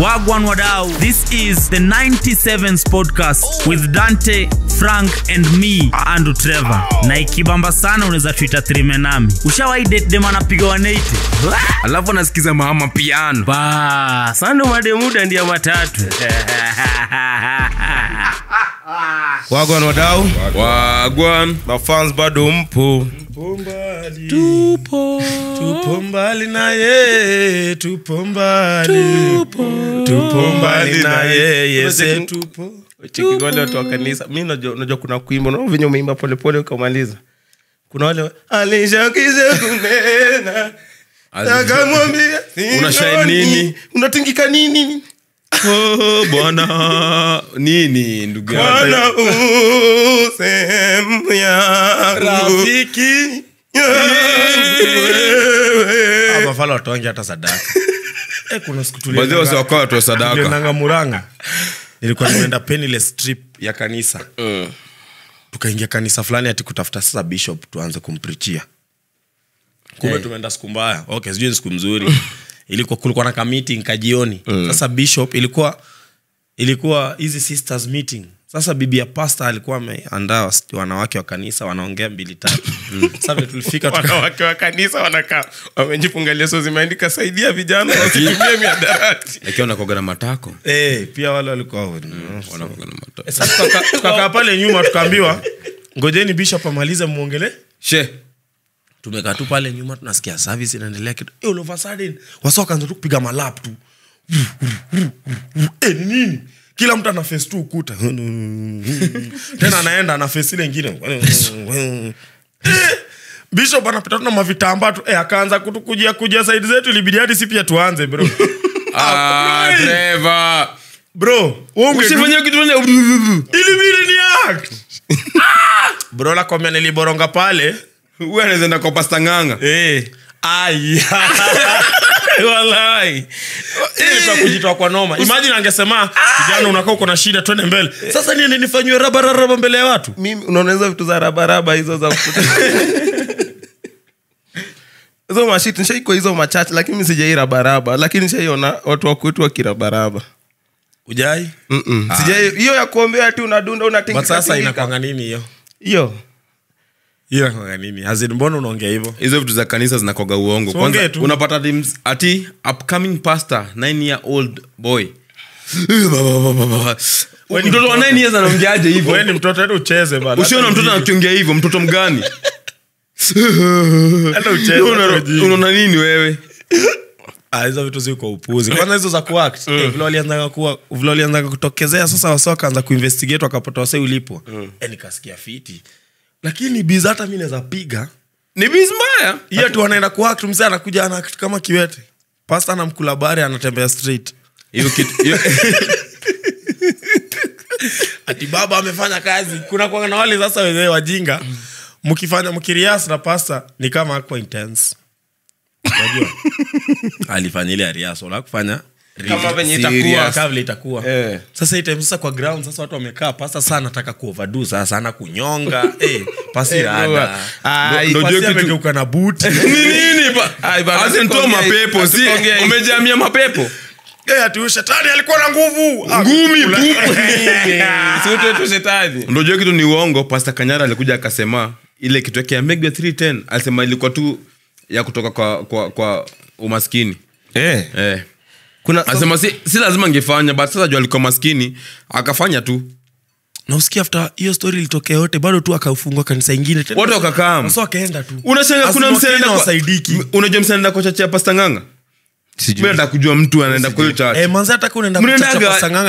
Wagwan Wadau. This is the 97s podcast with Dante, Frank and me, Andrew Trevor. Na ikibamba sana unaweza tuita trime nami. Ushawahi date dem anapiga 180? alafu anasikiza mama piano ba sando mademuda ndia matatu wagwan wadau wagwan mafans bado mpo tupo. Tupo mbali na yeye tupo mbali. Tupo. Mbali na yeye se tupo. chikigole watu wa kanisa mi najua najua kuna kuimba na venye umeimba polepole ukamaliza. Kuna wale alishakisha kunena. Akamwambia unashai nini? unatingika nini? Oh, bwana. Nini ndugu yangu? Sehemu yangu. rafiki Ah, mafala watoangi hata sadaka. Eh, kuna watu wa sadaka. muranga. Nilikuwa nimeenda penniless trip ya kanisa. Tukaingia kanisa fulani ati kutafuta sasa bishop tuanze kumprichia. Kumbe tumeenda siku mbaya. Okay sijui siku mzuri. Ilikuwa kulikuwa na kameeting kajioni sasa bishop ilikuwa ilikuwa hizi sisters meeting sasa bibi ya pasta alikuwa ameandaa wanawake wa kanisa wanaongea mbili tatu. Sasa vile tulifika wanawake wa kanisa wanakaa wamejifunga leso zimeandika saidia vijana wasitumie miadarati akiwa wanakoga na matako. Eh, pia wale walikuwa wanakoga na matako. Sasa tuka- tukakaa pale nyuma tukaambiwa ngojeni bishop amalize muongele she. Tumekaa tu pale nyuma tunasikia service inaendelea kitu. Eh, all of a sudden wasa wakaanza tu kupiga malap tu. Eh, ni nini kila mtu ana face tu ukuta. Tena anaenda ana face ile ingine. Eh, bishop anapita tu na mavitambaa tu. Eh, akaanza kutukujia kujia saidi zetu ilibidi hadi si pia tuanze bro. Ah, boy. bro usifanye kitu fanya ilibidi ni act. Ah! bro nakwambia niliboronga pale. Wewe anaweza enda kwa pasta nganga. Eh. Aya. Kujitoa kwa noma. Imagine angesema kijana unakaa uko na shida twende mbele. Sasa niende nifanyiwe rabararaba mbele ya watu? Mimi unaoneza vitu za rabaraba hizo za hizo mashit nishaikwa hizo machache lakini mi sijai rabaraba. Lakini nishaiona watu wakwetu wakirabaraba. Ujai sijai hiyo ya kuombea ti unadunda but unatingika sasa tingika. inakwanga nini hiyo? Hiyo inakwanga nini? Mbona unaongea hivyo? Hizo vitu za kanisa zinakoga uongo. Kwanza unapata ati- ati upcoming pastor 9 year old boy. Mtoto wa 9 years anaongeaje wewe ni mtoto hata ucheze bana. Ushiona mtoto anakiongea hivyo mtoto mgani? Hata ucheze Unaona- nini wewe? Ah, hizo vitu ziko upuzi. Kwanza hizo za kuact eh, vile walianzaga kuwa vile walianzaga kutokezea sasa wasa wakaanza kuinvestigate wakapata wase ulipo eh, nikasikia fiti lakini biz hata mi naweza piga. Ni biz mbaya. Hiyo tu anaenda kuact msee anakuja ana kitu kama kiwete. Pasta anamkula bari anatembea street. Hiyo kitu hiyo- ati baba amefanya kazi. Kuna kwanga na wale sasa wenyewe wajinga. Mkifanya mkirias na pasta ni kama akwa intense. Unajua? Alifanya ile arias la kufanya Kama venye itakuwa. kama vile itakuwa. Sasa hii sasa kwa ground sasa watu wamekaa pasta sana nataka kuoverdo sasa ana kunyonga. Eh pasi bro. rada. Ai, Ndo- ndo pasi juu kitu- amegeuka na buti. Ni nini ba- Ai, bana, As in toa hatukuongea- mapepo si? umejamia mapepo? Ati huyu shetani alikuwa na nguvu. Ah, ngumi kitu ni uongo pasta kanyara alikuja akasema ile kitu yake ya megbe 310 alisema ilikuwa tu ya kutoka kwa, kwa, kwa umaskini. Eh, eh. Kuna asema si, si lazima angefanya but sasa juu alikuwa maskini akafanya tu. Na afte after hiyo story ilitokea yote bado tu akafungwa kanisa ingine wote tu. Unashanga kuna unajua kwa chache kujua mtu anaenda kwa hiyo church. Eh, hata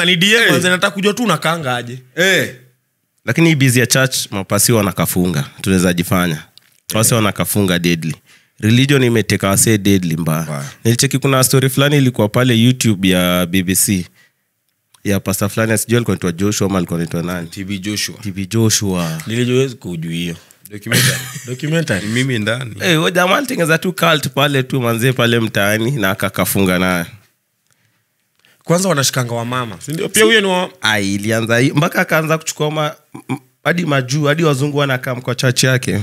ni DM Eh. nataka kujua tu unakaanga aje. Eh. lakini hii bizi ya church mapasi wanakafunga. Tunaweza jifanya. Wase wanakafunga deadly religion imeteka wase deadly mbaya. Nilicheki kuna story fulani ilikuwa pale youtube ya bbc ya pasta fulani asijua alikuwa naitwa joshua ama alikuwa naitwa nani? Tb joshua. Tv joshua. Nilijoezi kujuu hiyo. Documentary. Documentary. Mimi ndani. Hey, jamaa alitengeza tu cult pale tu manzee pale mtaani na akakafunga nayo. Kwanza wanashikanga wamama sindio pia huyo ni wa ilianza mpaka akaanza kuchukua hadi majuu hadi wazungu wanakaa mkwa chachi yake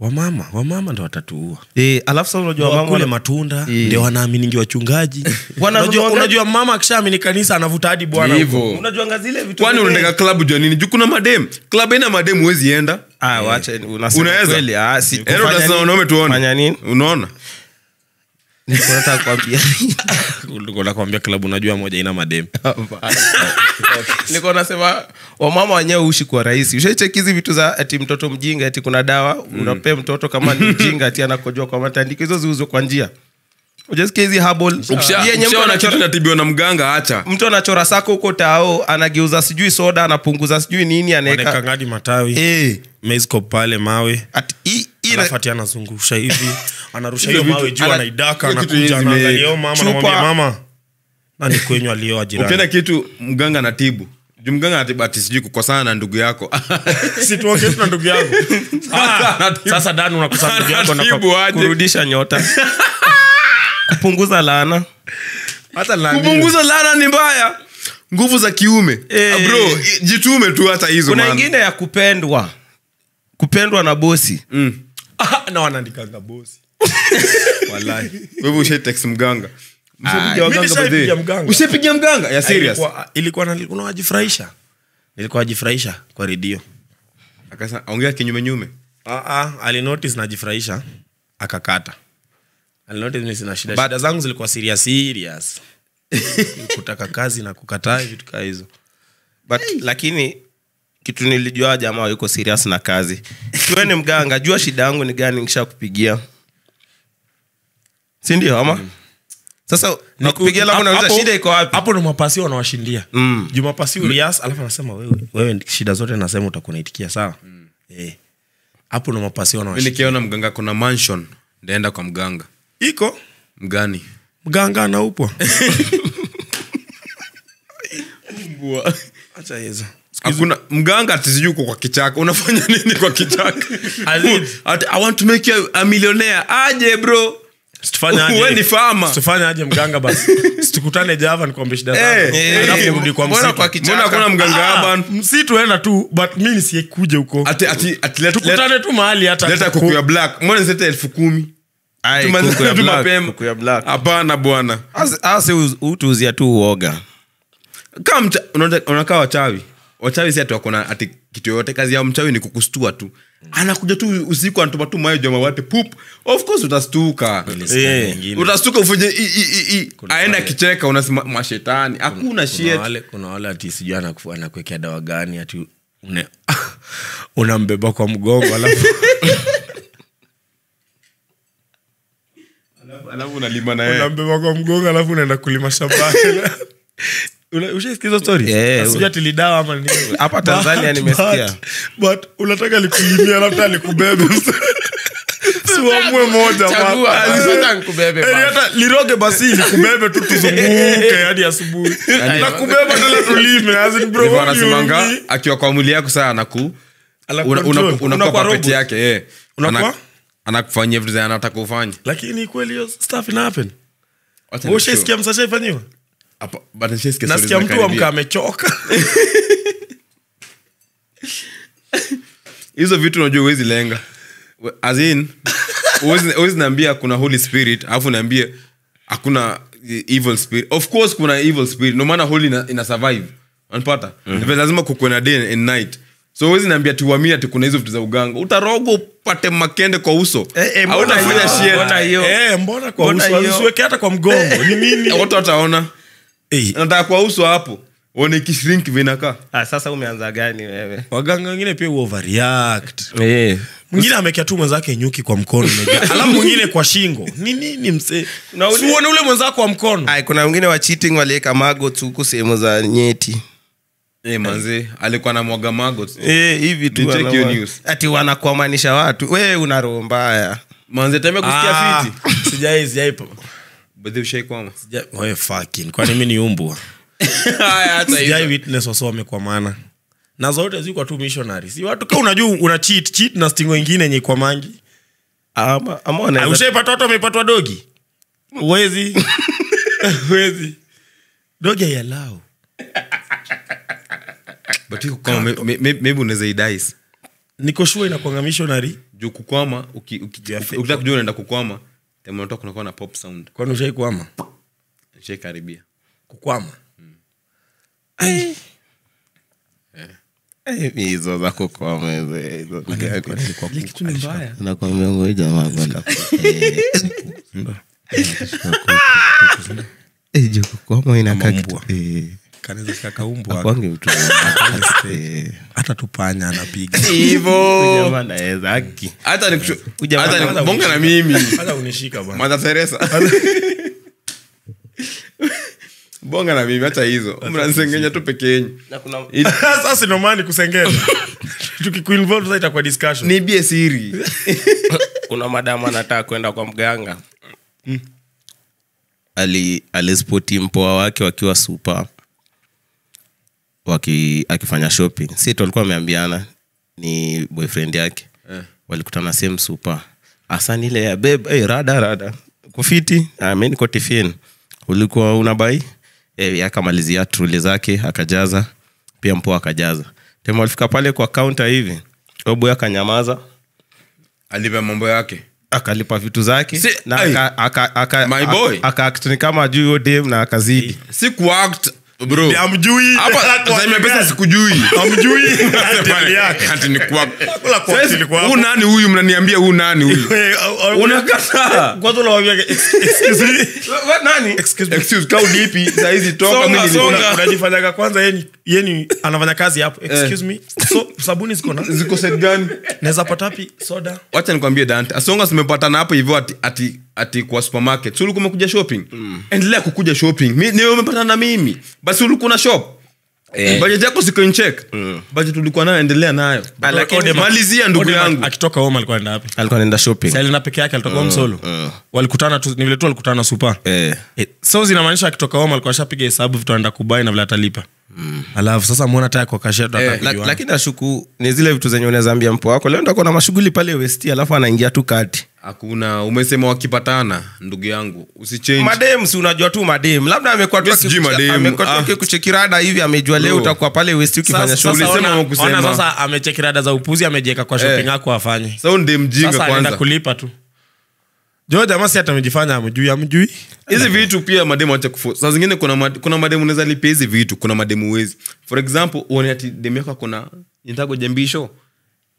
wamama wamama ndo watatuua. E, alafu sasa unajua matunda e. ndio wanaaminigi wachungaji. Unajua, unajua mama akishaamini kanisa anavuta hadi bwana Hivyo. unajuanga zile vitu kwani unataka klabu jua nini? Juu kuna madem. Klabu ina madem huwezi enda. Ah, unaweza. ah, nini? unaona? Nilikuwa nataka kuambia. nakwambia klabu najua moja ina madem. Niko nasema wamama wenyewe ushi kwa rahisi. Ushaichekizi vitu za ati mtoto mjinga ati kuna dawa unapea mtoto kama ni mjinga ati anakojua kwa matandiko hizo ziuzwe kwa njia. Ujasikia hizi herbal? Ukisha- Yenye mtu anachora- na mganga acha. mtu anachora sako huko tao anageuza sijui soda anapunguza sijui nini anaeka matawi. Hey. mezko pale mawe. At, hii- na- anazungusha hivi anarusha hiyo mawe juu anaidaka kitu anakuja anaangalia "Oh, mama namwambia mama nani kwenyu alioa ukienda jirani kitu mganga natibu mganga natibati sijui kukosana na ndugu yako. Situoketu na ndugu yako Ah, sasa dani ndugu yako na kurudisha nyota. Kupunguza laana. Hata kupunguza lana ni mbaya. Nguvu za kiume. Eh. Ah, bro jitume tu hata hizo kuna ingine ya kupendwa. Kupendwa na bosi. Mm. Ah, na wanaandikanga bosi. Mganga? Ushapiga the way? mganga. ya serious? Ilikuwa- ilikuwa na- ilikuwa nawajifurahisha ilikuwa wajifurahisha kwa redio. Akasema ongea kinyume nyume. Ah, ah, najifurahisha akakata. Sina shida. Shida zangu zilikuwa serious serious. Kutaka kazi na kukataa vitu kaa hizo. But lakini kitu nilijua jamaa yuko serious na kazi? Kiwe ni mganga jua shida yangu ni gani nikisha kupigia sindio ama? Mm. sasa nakupigia alafu nauliza shida iko wapi? hapo ndo mapasi wanawashindia. Mm. juu mapasi urias alafu anasema wewe wewe shida zote nasema utakuwa naitikia sawa Eh. hapo ndo mapasi wanawashindia. nikiona mganga kuna mansion ndaenda kwa mganga. Iko? Mgani? Mganga anaupwa. Acha hizo hakuna mganga ati kwa kichaka. Unafanya nini kwa kichaka? At, i want to make you a millionaire. Aje bro. Ni mganga basi. Situkutane java shida Eh, eh, kwa mbona msitu. kwa kichaka? mbona hakuna mganga Ah, msitu enda tu but mi huko. Tukutane tu mahali hata leta kuku ya black. Mbona nisete elfu kumi? Ai, kuku ya black, kuku ya black. hapana bwana. Ase- utuuzia tu uoga. Unakaa wachawi wachawi si ati ati kitu yoyote kazi yao mchawi ni kukustua tu. Anakuja tu usiku anatupa tu mayo pup. Of course utastuka. Yeah. utastuka ufanye i- i. aenda akicheka unasema mashetani hakuna shit. wale, kuna wale ati sijui anakuwekea dawa gani ati unambeba kwa mgongo alafu alafu unalima unambeba kwa mgongo alafu unaenda kulima shambani Una- ushaisikia story Yeah, sijui ati lidawa ama Hapa Tanzania nimesikia. but- but unataka likulimia labda alikubebe siwamue Yaani liroge basi likubebe tu tuzunguke hadi asubuhi. Na tena tulime as in bro, Ndivyo what do you anasemanga mean? akiwa kwa mwili yako saa anaku unakuwa yake anakufanyia vitu zenye anataka ufanye. Lakini kweli hiyo stuff ina happen. Ushaisikia msashaifanyiwa nasikia mtu amka amechoka hizo vitu unajua uwezi lenga. Azin huwezi huwezi kuna holy spirit alafu naambie hakuna evil spirit. Of course kuna evil spirit no maana holy ina, ina survive. Unapata? Mm-hmm. lazima kukuwe na day and night. So huwezi naambia tiwamia ati kuna hizo vitu za uganga. Utarogo upate makende kwa uso. Eh, eh, mbona? Eh, mbona kwa uso? hata kwa mgongo. Ni nini? Watu wataona Eh, nataka kwa uso hapo one kishrink vinakaa. Ah, sasa umeanza gani wewe? Waganga wengine pia overreact. Eh. mwingine amekea tu mwenzake nyuki kwa mkono alafu mwingine kwa shingo. Ni nini msee uone ule- mwenzako wa mkono. Ai, kuna wengine wa cheating waliweka magoti huku sehemu za nyeti. Eh manzi alikuwa na mwaga maggot Eh, hivi tu check your news. ati wanakuamanisha watu. We una roho mbaya. Manzi tembea kusikia Ah, fiti sijai sijai kwani ni umbwa? Sijai wamekwamana na zote zikwa tu missionary si watu ka unajua una cheat cheat na stingo ingine yenye kwa mangi. Ushaipata watu wamepatwa dogi? Uwezi uwezi dogi aialau maybe unaweza idais niko shua inakwanga missionary. Juu kukwama uki- uki- Ya uki- fake. ukitaka kujua unaenda kukwama time unatoka kunakuwa na pop sound kwani ushai kuama kukwama karibia mi hizo za kukwama hizo, hizo ni gani? kitu ni mbaya nakwambia ngoi jamaa kwenda eh, eh, kukwama inakaa Kanaweza akwangi eh, hata tupanya anapiga. Hivo. Naweza haki. Hata na mimi. Hata unishika bwana. Mother Teresa. bonga na mimi hata hizo. Mnansengenya tu peke yenyu. Na sasa nomani kusengeza tukikuinvolve itakuwa discussion. Niibie siri. Kuna madamu anataka kwenda kwa mganga. Mm. alispoti mpoa wake wakiwa supa waki, akifanya shopping. Si walikuwa wameambiana ameambiana ni boyfriend yake. Eh. walikutana same supa asani ile ya beb hey, rada rada. Kufiti. Ah, mi niko tifin ulikuwa unabai eh, akamalizia truli zake akajaza. Pia mpoa akajaza. Tema walifika pale kwa kaunta hivi. Oboy akanyamaza. Alipa mambo yake. Akalipa vitu zake Si- na aka, aka- aka- aka- aka- akaact ni kama juu hiyo dem na akazidi. Si kuact bro amjui. hapa time pesa sikujui. Amjui. Ati ni kuact. Kula kuact Sasa, ilikuwa hapo. huu nani huyu? Mnaniambia huu nani huyu? Unakataa. Kwanza unawambia excuse me. Nani? Excuse me. excuse kau dipi saizi toka Songa, mimi nilikuwa- songa. unajifanyaga kwanza yeni yeni anafanya kazi hapo. Excuse me. So sabuni ziko na ziko set gani? Naweza pata soda. Wacha nikwambie dante. Asonga zimepatana hapo hivyo ati, ati, ati kwa supermarket. Si ulikuwa umekuja shopping? Endelea kukuja shopping. Mi- niwe umepatana na mimi. Basi ulikuwa na shop? Eh. budget yako siko check. Budget ulikuwa nayo endelea nayo. Ah, malizia ndugu yangu. akitoka home alikuwa anaenda wapi? Alikuwa shopping. Peke yake alitoka home solo? walikutana tu ni vile tu walikutana super. Eh. Eh, so zinamaanisha akitoka home alikuwa ashapiga hesabu vitu anaenda kubai na vile atalipa alafu sasa mwona taya kwa kashedo Eh, La, lakini nashuku ni zile vitu zenye unezambia ambia mpo wako. Leo ndako na mashughuli pale westi alafu anaingia tu kati hakuna umesema wakipatana ndugu yangu usichange. Madem si unajua tu madem. Labda amekuwa tu amekuwa tu Ah. hivi amejua leo utakuwa pale west ukifanya shughuli. sema ona kusema. sasa amechekirada za upuzi amejieka kwa shopping yako afanye. Sasa ndio mjinga sasa anaenda kwanza kulipa tu jo jamaa si hata amejifanya amjui amjui. Hizi vitu pia mademu acha kufo saa zingine kuna, mad, kuna mademu unaweza lipia hizi vitu kuna mademu uwezi for example uone ati demu yako akona nitago jambisho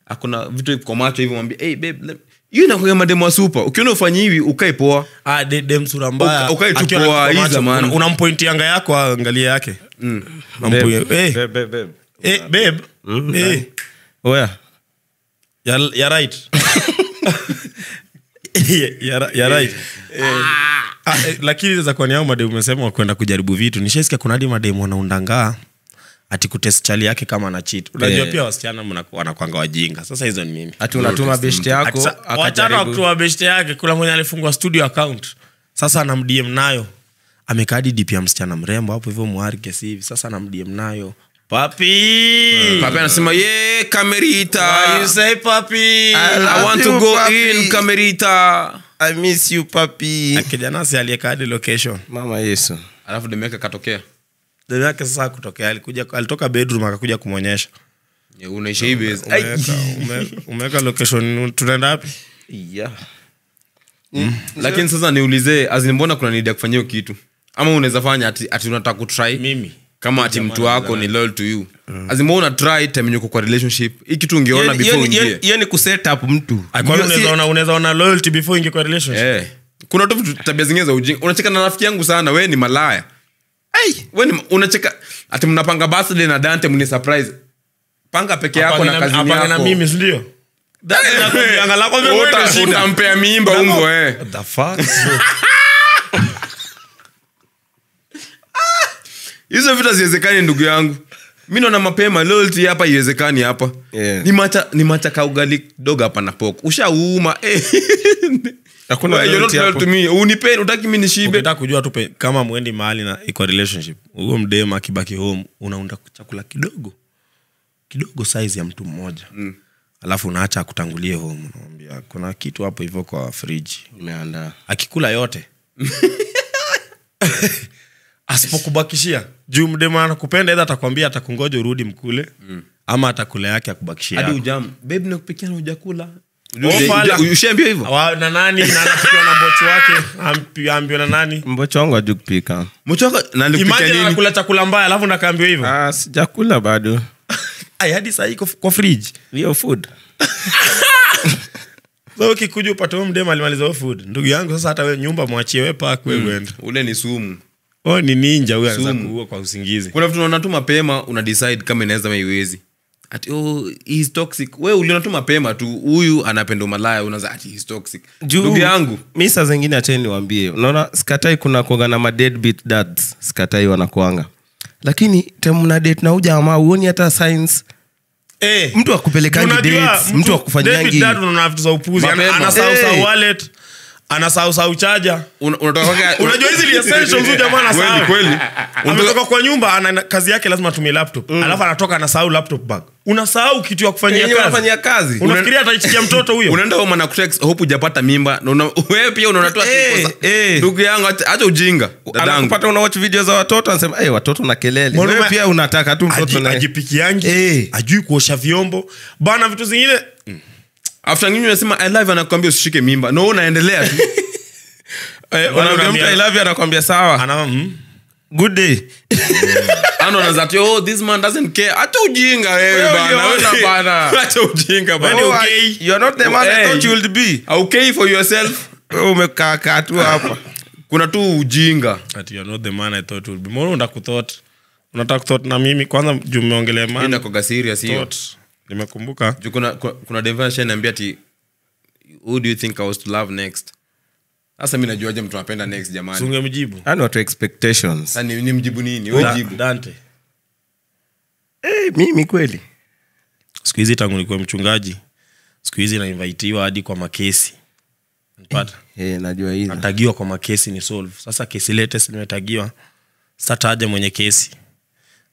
akuna vitu kwa macho hivi mwambia hey, babe hiyo inakuga mademu wa supa ukiona ufanyi hivi ukae poa. Ah, de- dem sura mbaya. Ukae tu poa, hii zamani. una- unampointi anga yako angalia yake. Babe. Ya right. Ah, eh, lakini za kwani ao mademu umesema wakwenda kujaribu vitu? Nishaisikia kuna hadi mademu wanaundangaa ati kutest chali yake kama ana chit unajua Eh. pia wasichana wanakwanga wajinga. Sasa hizo ni mimi ati unatuma beshte yako wachana wakutuma best beshte yake kuna mwenye alifungwa studio account. Sasa anamdm nayo. Amekadi dp ya msichana mrembo hapo hivyo mwarike hivi. Sasa anamdm nayo papi. Uh, papi anasema ye kamerita. Why you say papi? I want to go papi. in kamerita. I miss you papi. Kijana si hadi location. Mama yesu. Alafu demu yake akatokea demu yake sasa kutokea alikuja alitoka bedroom akakuja kumwonyesha. Unaisha hii base. Umeweka- umeweka location tunaenda wapi? Yeah. lakini sasa niulize azimbona kuna nidia ya kufanya kitu? Ama unaweza fanya ati, ati unataka kutry mimi kama ati mtu wako ni loyal to you. Mm. azima una try time yuko kwa relationship. Hii kitu ungeona before uingie. hiyo ni kuset up mtu. Unaweza unaweza ona loyalty before ingie kwa relationship? Eh. Kuna tu tabia zingine za ujinga. Unacheka na rafiki yangu sana wewe ni malaya. Ai, wewe ni unacheka ati mnapanga birthday na dante mni surprise. Panga peke yako na kazi yako na mimi ndio? Utampea mimba umbo eh The fuck? Hizo vitu haziwezekani ndugu yangu. Mi naona mapema loyalty hapa iwezekani hapa. Yeah. ni macha ni macha kaugali dogo hapa na poko ushauma eh. Unipeni mi nishibe. Kujua tu kama mwendi mahali na iko relationship huyo mdema akibaki home unaunda chakula kidogo. Kidogo size ya mtu mmoja. Mm. alafu unaacha akutangulie home unamwambia kuna kitu hapo hivyo kwa friji Umeandaa. akikula yote asipokubakishia. Juu mdema anakupenda edha atakwambia atakungoja urudi mkule mm. ama atakula yake akubakishia hadi ujam bebi nakupikia na ujakula Ofala. hivyo? Na nani? Na na mbochi wake? Ambiwa na nani? Mbocho wangu ajuu kupika. Mchoka na alikupikia imagine nini? anakula chakula mbaya alafu nakaambiwa hivyo. Ah, sijakula bado. Hadi sahii kwa fridge. Hiyo food. So ukikuja upate huyo mdem alimaliza food. Ndugu yangu sasa hata we nyumba mwachie we pak we uende. Ule ni sumu oh ni ninja huyo anaweza kuua kwa usingizi. Kuna vitu unaona tu mapema una decide kama inaweza ama iwezi ati oh, he's toxic. We uliona tu mapema tu huyu anapenda malaya unaza ati he's toxic. Ndugu yangu. mi saa zingine acheni niwaambie. Unaona skatai kuna kuanga na madeadbeat dads. Skatai wanakuanga. Lakini temna date na uja ama uoni hata science Eh, mtu akupelekangi dates mtu akufanyangi David Dad unaona vitu za upuzi Ana- anasahau Eh. wallet anasahau sahau chaja unajua hizi jamaa Kweli, kweli. ametoka kwa nyumba ana kazi yake lazima atumie laptop. Mm. alafu anatoka anasahau laptop bag. Unasahau kitu ya kufanyia kazi. unafikiria ataichikia mtoto huyo? Unaenda home na kutext hope hujapata mimba. Na wewe pia unaona tu Eh, eh. ndugu yangu acha ujinga anakupata una watch video za watoto anasema hey, watoto na kelele. Wewe pia unataka tu mtoto ajipikiangi. Eh. ajui kuosha vyombo. Bana vitu zingine after ngine unasema i love anakuambia usishike mimba. No unaendelea tu. Eh, unaambia mtu I love you anakwambia sawa. Ana mm, good day. Ana oh this man doesn't care. Acha ujinga wewe Wewe bana uliona wewe. bana. acha ujinga bana. Oh, I- you're not the man I thought you would be. Okay for yourself? Wewe umekaa tu hapa. Kuna tu ujinga. Ati you're not the man I thought would be. Mbona unataka kuthought? Unataka kuthought na mimi? Kwanza juu mmeongelea man. Nakoga serious hiyo. Thought nimekumbuka. Kuna kuna- kuna shaniambia who do you think i was to love next? Sasa mi najuaje mtu anapenda next jamani? Mjibu yani watu expectations. Ni, ni mjibu nini? Da- jibu. Dante. Hey, mimi kweli. Siku hizi tangu nikuwe mchungaji siku hizi nainvaitiwa hadi kwa makesi. Hey, najua hizo natagiwa kwa makesi ni solve. Sasa kesi latest nimetagiwa sataja mwenye kesi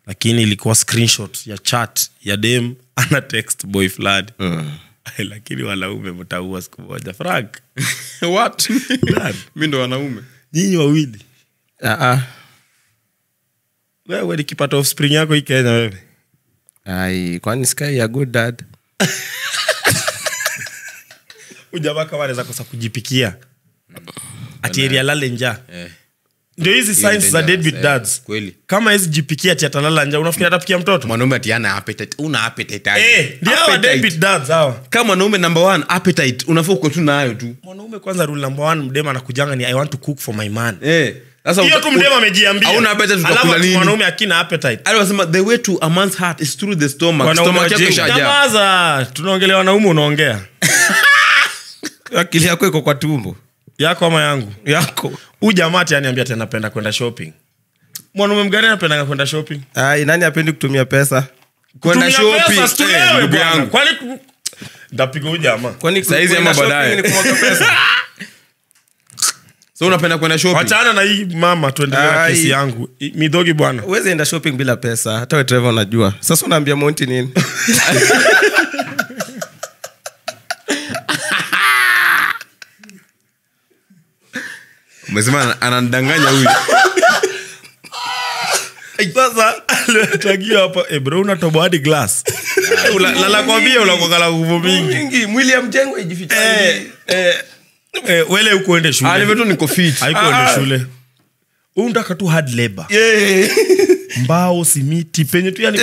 lakini ilikuwa screenshot ya chat ya dem ana text boy fulani. Lakini wanaume mtaua siku moja. Frank. What? Mi ndo wanaume. Nyinyi wawili? Uh-uh. wewe nikipata offspring yako hii kenya wewe. Ai kwani sky ya good dad? Ujamaa kama anaweza kosa kujipikia. Atieria area lale njaa ndio hizi signs za eh, dads. kweli. kama hizi jipikia ati atalala nja unafikiri atapikia mtoto? Mwanaume ati ana appetite una appetite eh ndio hawa dads hawa. Kama mwanaume number 1 appetite unafaa uko tu nayo tu. Mwanaume kwanza rule number 1 mdema anakujanga ni i want to cook for my man. Eh sasa hiyo tu mdema amejiambia. hauna appetite utakula nini? mwanaume akina appetite. Wasema the way to a man's heart is through the stomach. Stomach yako wajinga. ishajaa tunaongelea wanaume unaongea. Akili yako iko kwa tumbo yako ama yangu? Yako. Huu jamaa ati aniambia tena penda kwenda shopping. Mwanaume mgani anapendanga kwenda shopping? Ai nani apendi kutumia pesa? Kwenda shopping. eh, ndugu yangu. Kwani ndapiga huu jamaa. Kwani Saizi kwenda ama shopping baadaye? ni kumwaga pesa? So unapenda kwenda shopping? Wachana na hii mama tuendelee na Ai. kesi yangu. I- midhogi bwana. Uweze enda shopping bila pesa hata wewe Trevor unajua. Sasa unaambia monti nini umesema anandanganya huyu. Sasa alitagia hapa eh, unatoboa hadi glass. Lalakwambia unakwagala nguvu mingi. Mingi mwili ya mjengo ijificha Eh, eh, eh, wele ukuende niko fit. Haikuende shule. Undaka tu hard labor. Yeah. mbao simiti penye tu yani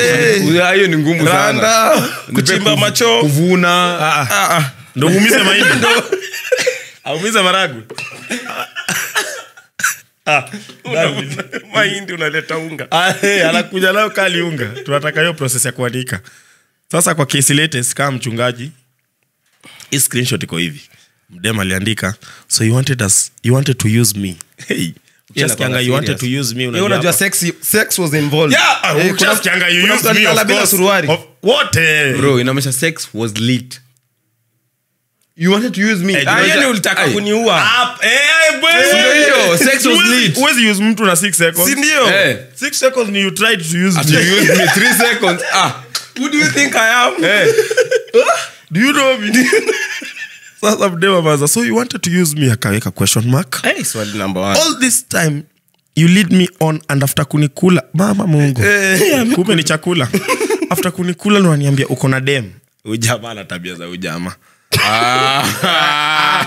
hiyo ni ngumu sana. Randa kuchimba macho. kuvuna. Ah, ah. Ah, ndo uumize mahindi aumize maragu Ah, mahindi unaleta unga. Ah, hey, anakuja nayo kali unga tunataka hiyo proses ya kuandika. Sasa kwa kesi latest kaa mchungaji hii screenshot iko hivi. Mdem aliandika so you wanted us, you wanted to use me. Hey. Ukishasikianga you wanted to use me. Hiyo unajua unajua hapa. sex, sex was involved. Yeah, ah, Eh, sex was lit you wanted to use me. Unajua- yani ulitaka kuniua. Bwe- Ndio? Hiyo, sex was Huwezi- use mtu na six seconds. Si ndio? Eh. Seconds ni you tried to use me. you used me. Three seconds. Ah. Who do you think I am? eh. Do you know me? sasa mdema maza so you wanted to use me akaweka question mark? Hey, swali number one. all this time you lead me on and after kunikula. Mama mungu. Kumbe ni chakula. After kunikula niwaniambia uko na dem. Ujama na tabia za ujama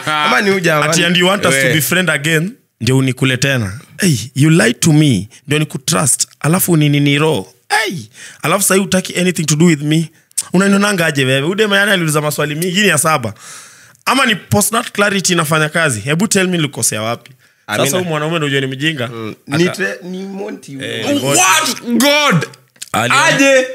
ama ni uja ati and you want us to be friend again? Ndio unikule tena. Hey, you lie to me. Ndio nikutrust. Alafu nininiro hey, alafu sahii utaki anything to do with me. Unanionangaje wewe? Udemayani aliuliza maswali mingi ni ya saba. Ama ni postnat clarity inafanya kazi? Hebu tell me likosea wapi? Sasa huu mwanaume ndio ni mjinga. Aka- tre- ni Monty. Huyo. Eh, what? God! Aje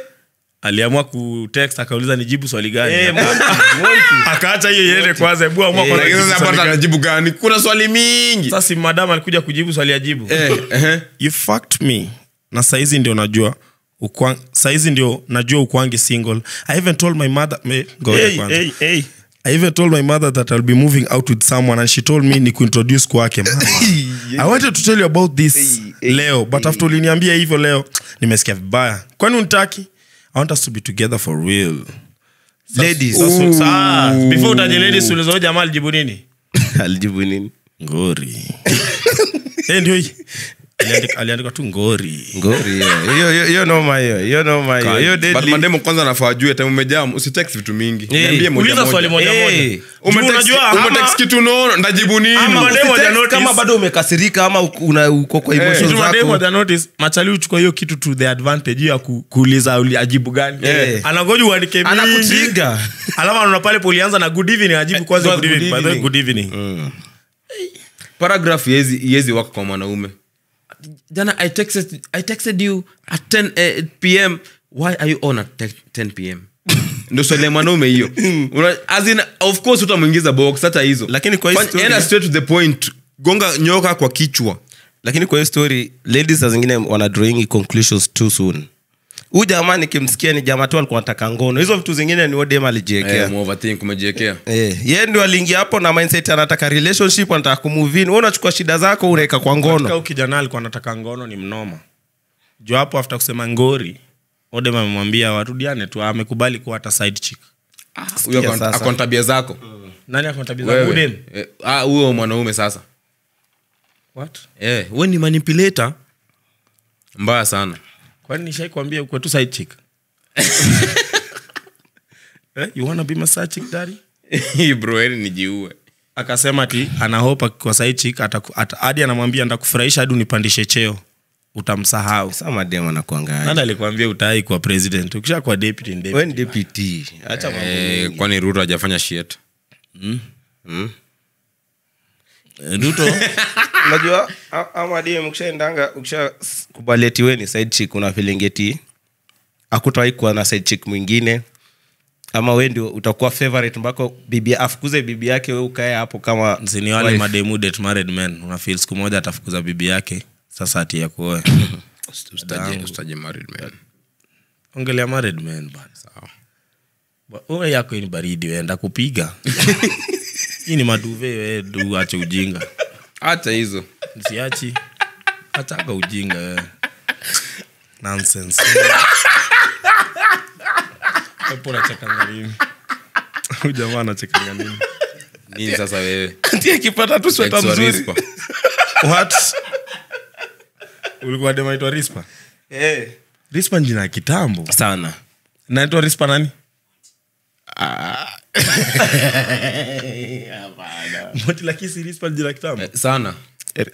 aliamua kutext akauliza nijibu swali gani? Eh, akaacha hiyo iende kwanza hebu amua gani. anajibu gani? Kuna swali mingi. Sasa si madam alikuja kujibu swali ajibu jibu. Ehe. you fucked me. Na saizi ndio najua ukwang, saizi ndio najua ukwangi single. I even told my mother me, go Hey, kwanza. hey, hey. i even told my mother that i'll be moving out with someone and she told me ni kuintroduce kwake. Mama, i wanted to tell you about this leo but after uliniambia hivyo leo nimesikia vibaya. Kwani unitaki i want us to be together for real. Ladies. Sasa- sasa, before utaje ladies ulizo jamaa alijibu nini? Alijibu nini? Ngori. Eh, ndio hii. Aliandika- aliandika tu ngori. Ngori hiyo. hiyo hiyo- hiyo noma hiyo hiyo noma hiyo hiyo mademo kwanza nafaa ajue time umejaa usitext vitu mingi. Eh, niambie moja uliza swali moja moja. Moja Eh, unajua, umetext kitu nono ndajibu nini? Mademo Usitext haja kama bado umekasirika ama uko- una- uko kwa emotions notice, machali uchukua hiyo kitu to the advantage hiyo ya ku, kuuliza uli- ajibu gani. Eh. anagoji uandike mingi. Anakutrigger. alafu anaona pale polianza na good evening ajibu kwanza good evening. By the way, good evening. Paragraph yezi waka kwa mwanaume jana I texted, i texted you at 10 eh, pm why are you on at 10 10 pm ndo swali ya mwanaume hiyo. Asin of course utamwingiza box hata hizo. Lakini kwa enda straight to the point. Gonga nyoka kwa kichwa. Lakini kwa hiyo story ladies saa zingine wana drawing conclusions too soon huu jamaa nikimsikia ni jamaa tu alikuwa anataka ngono. Hizo vitu zingine ni odem alijiekea eh, overthink umejiekea Eh, ye ndio aliingia hapo na mindset anataka relationship anataka kumuvin we unachukua shida zako unaweka kwa ngono. Huyu kijana alikuwa anataka ngono ni mnoma. Juu hapo afta kusema ngori odem amemwambia warudiane tu amekubali kuwa hata side chick. Huyo Sikia akon- sasa. akon tabia zako. Nani akontabiza Wewe. udem Eh, ah, huyo mwanaume sasa. What? Eh, we ni manipulator. mbaya sana kwani nishaikwambia eh, you wanna be my side daddy? Bro heri nijiue. Akasema ti anahopa kwa side chick hadi anamwambia ndakufurahisha hadi unipandishe cheo. Utamsahau. Sa madem alikwambia utai kwa president? Ukisha kwa deputy deputy. deputy. Acha eh, kwani ruto hajafanya mm? mm? ruto unajua ama dm ukishaendanga ukisha kubaleti we ni side chick una filingeti akutawai kuwa na side chick mwingine. Ama we ndio utakuwa favorite mpaka bibi afukuze bibi yake we ukae hapo kama sini wale mademu date married men. Unafil siku moja atafukuza bibi yake sasa ati ya kuoe Usitaje- usitaje man. ongelea married men bana. Ba- wewe yako ni baridi weenda kupiga hii ni maduve we du ache ujinga hata hizo. Siachi achaga ujinga wewe nonsense. Hapo unachekanga nini? Huyu jamaa anachekanga nini? Nini sasa wewe? Ati akipata tu sweta mzuri. Rispa. what? Ulikuwa demaitwa rispa? Eh, rispa njina jina ya kitambo. Sana. Naitwa rispa nani? Moti Eh, sana.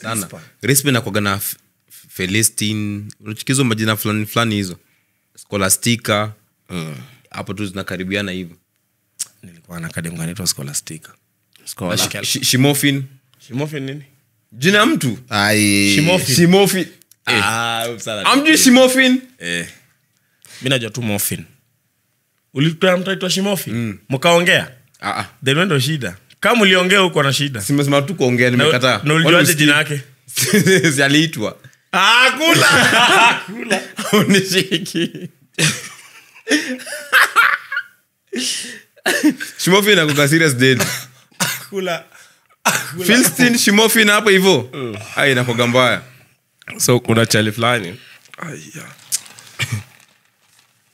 Sana. Nakwaga na felestin unachukizo majina fulani fulani hizo? Skolastika hapo tu zinakaribiana hivyo. Nilikuwa na kadem kanaitwa scholastica? Scholar. Shimofin. Nini? Jina ya mtu? Ai. Shimofi. shimofin. Ah, amjui shimofin? Eh. mi najua tu mofin ulitoa mtaitwa shimofi? Mkaongea? Ah, ah. then ndo shida? Kama uliongea huko na shida. Simesema tu kuongea nimekataa. na ulijuaje jina yake Si aliitwa. Kula unishiki shimofin akuka serious dead kula filstin na hapo hivo ai inakoga mbaya. So kuna chali fulani.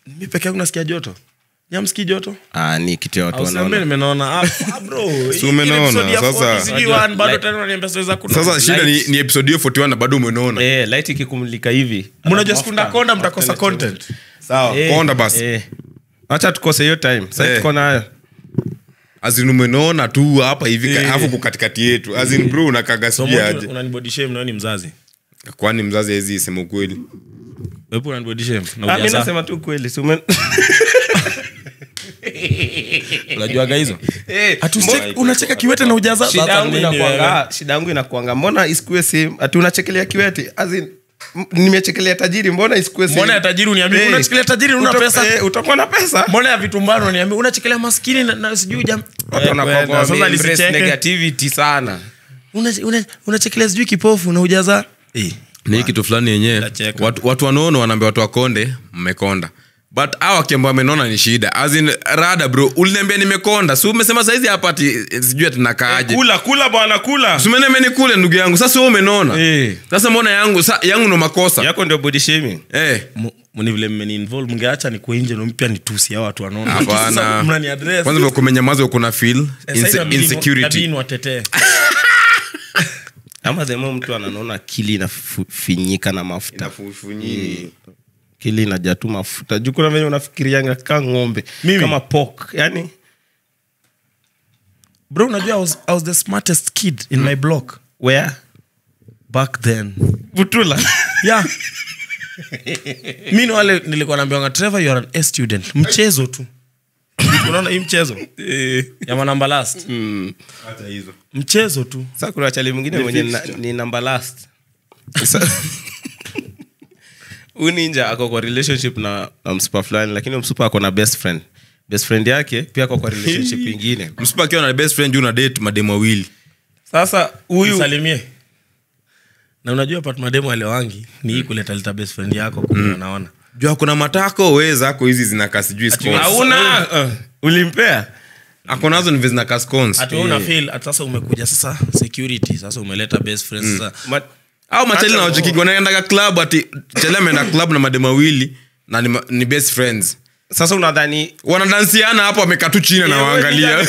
Mi peke yangu nasikia joto ah, ni ya wanaona. nimenaona Ah, ah, bro. Hii umenaona, episode ya sasa- 40 sijui one, bado tena unaniambia stories za kuna- sasa shida ni, ni episode hiyo 41 na bado umenaona eh, light ikikumulika hivi. Mnajua sikunda konda mtakosa content. Sawa Eh, konda basi. eh. acha tukose hiyo time. Sa Eh. tuko nayo azin umenona tu hapa hivi afu kukatikati yetu. Azin bro unakaga ni mzazi? Kwani mzazi sema ukweli? Ah, nasema tu kweli unajuaga hizo? Eh, unacheka kiwete na ujaza shida yangu inakuanga mbona isikue sehemu ati unachekelea kiwete? Azin nimechekelea tajiri mbona isikue ya tajiri uniambi? Hey. unachekelea tajiri una pesa? hey, utakuwa na pesa? Mbona ya vitumbano niambi unachekelea maskini na, na sijui jam Eh, Sasa lisicheke. sana. Una- una- sijui kipofu na ujaza hey. ni kitu fulani yenyewe. Watu, watu wanaona wanaambia watu wakonde mmekonda but awa kembo amenona ni shida. Azin in, rada bro uliniambia nimekonda. Si umesema saizi hapa ti eh, sijui atinakaaje kula kula bwana kula. Sumeneme ni kule ndugu yangu? Sasa wewe umenona? Eh. sasa mbona yangu sa, yangu ndo makosa? Yako ndio body shaming? Eh. Mni vile mmeniinvolve mngeacha ni kuinje no mpya ni tusi hao watu wanaona. Hapana. Kwanza vile kumenyamaza kuna feel Eh, inse, insecurity. niwatetee. ama the mtu ananaona akili inafinyika na mafuta akili inajaa tu mafuta juu kuna venye unafikirianga ka ng'ombe Mimi? kama pok yani. Bro unajua I was, I was the smartest kid in my block. Where? Back then. Butula. Yeah. Mi ni wale nilikuwa naambiwanga trevor you are an a student. Mchezo tu. Unaona hii mchezo? Ya manamba last. Mchezo tu. Sa kuna chali mwingine mwenye ni namba last Sa- huyu ninja ako kwa relationship na, na msupa fulani lakini msupa ako na best friend. Best friend yake pia ako kwa relationship ingine. Msupa akiwa na best friend juu na date mademu wawili. Sasa huyu salimie na unajua pat mademu alewangi ni hii kuleta leta best friend yako kuna naona. Jua kuna matako we zako hizi zinakaa sijui hauna uh, ulimpea? Akonazo ni vile zinakaa scones. ati wewe feel ati sasa umekuja sasa security sasa umeleta best friend sasa Ma- au machali na wachikigi wanaendaga club ati chali ameenda club na made mawili na ni, ma- ni best friends. Sasa unadhani wanadansiana hapo amekaa tu chini na waangalia.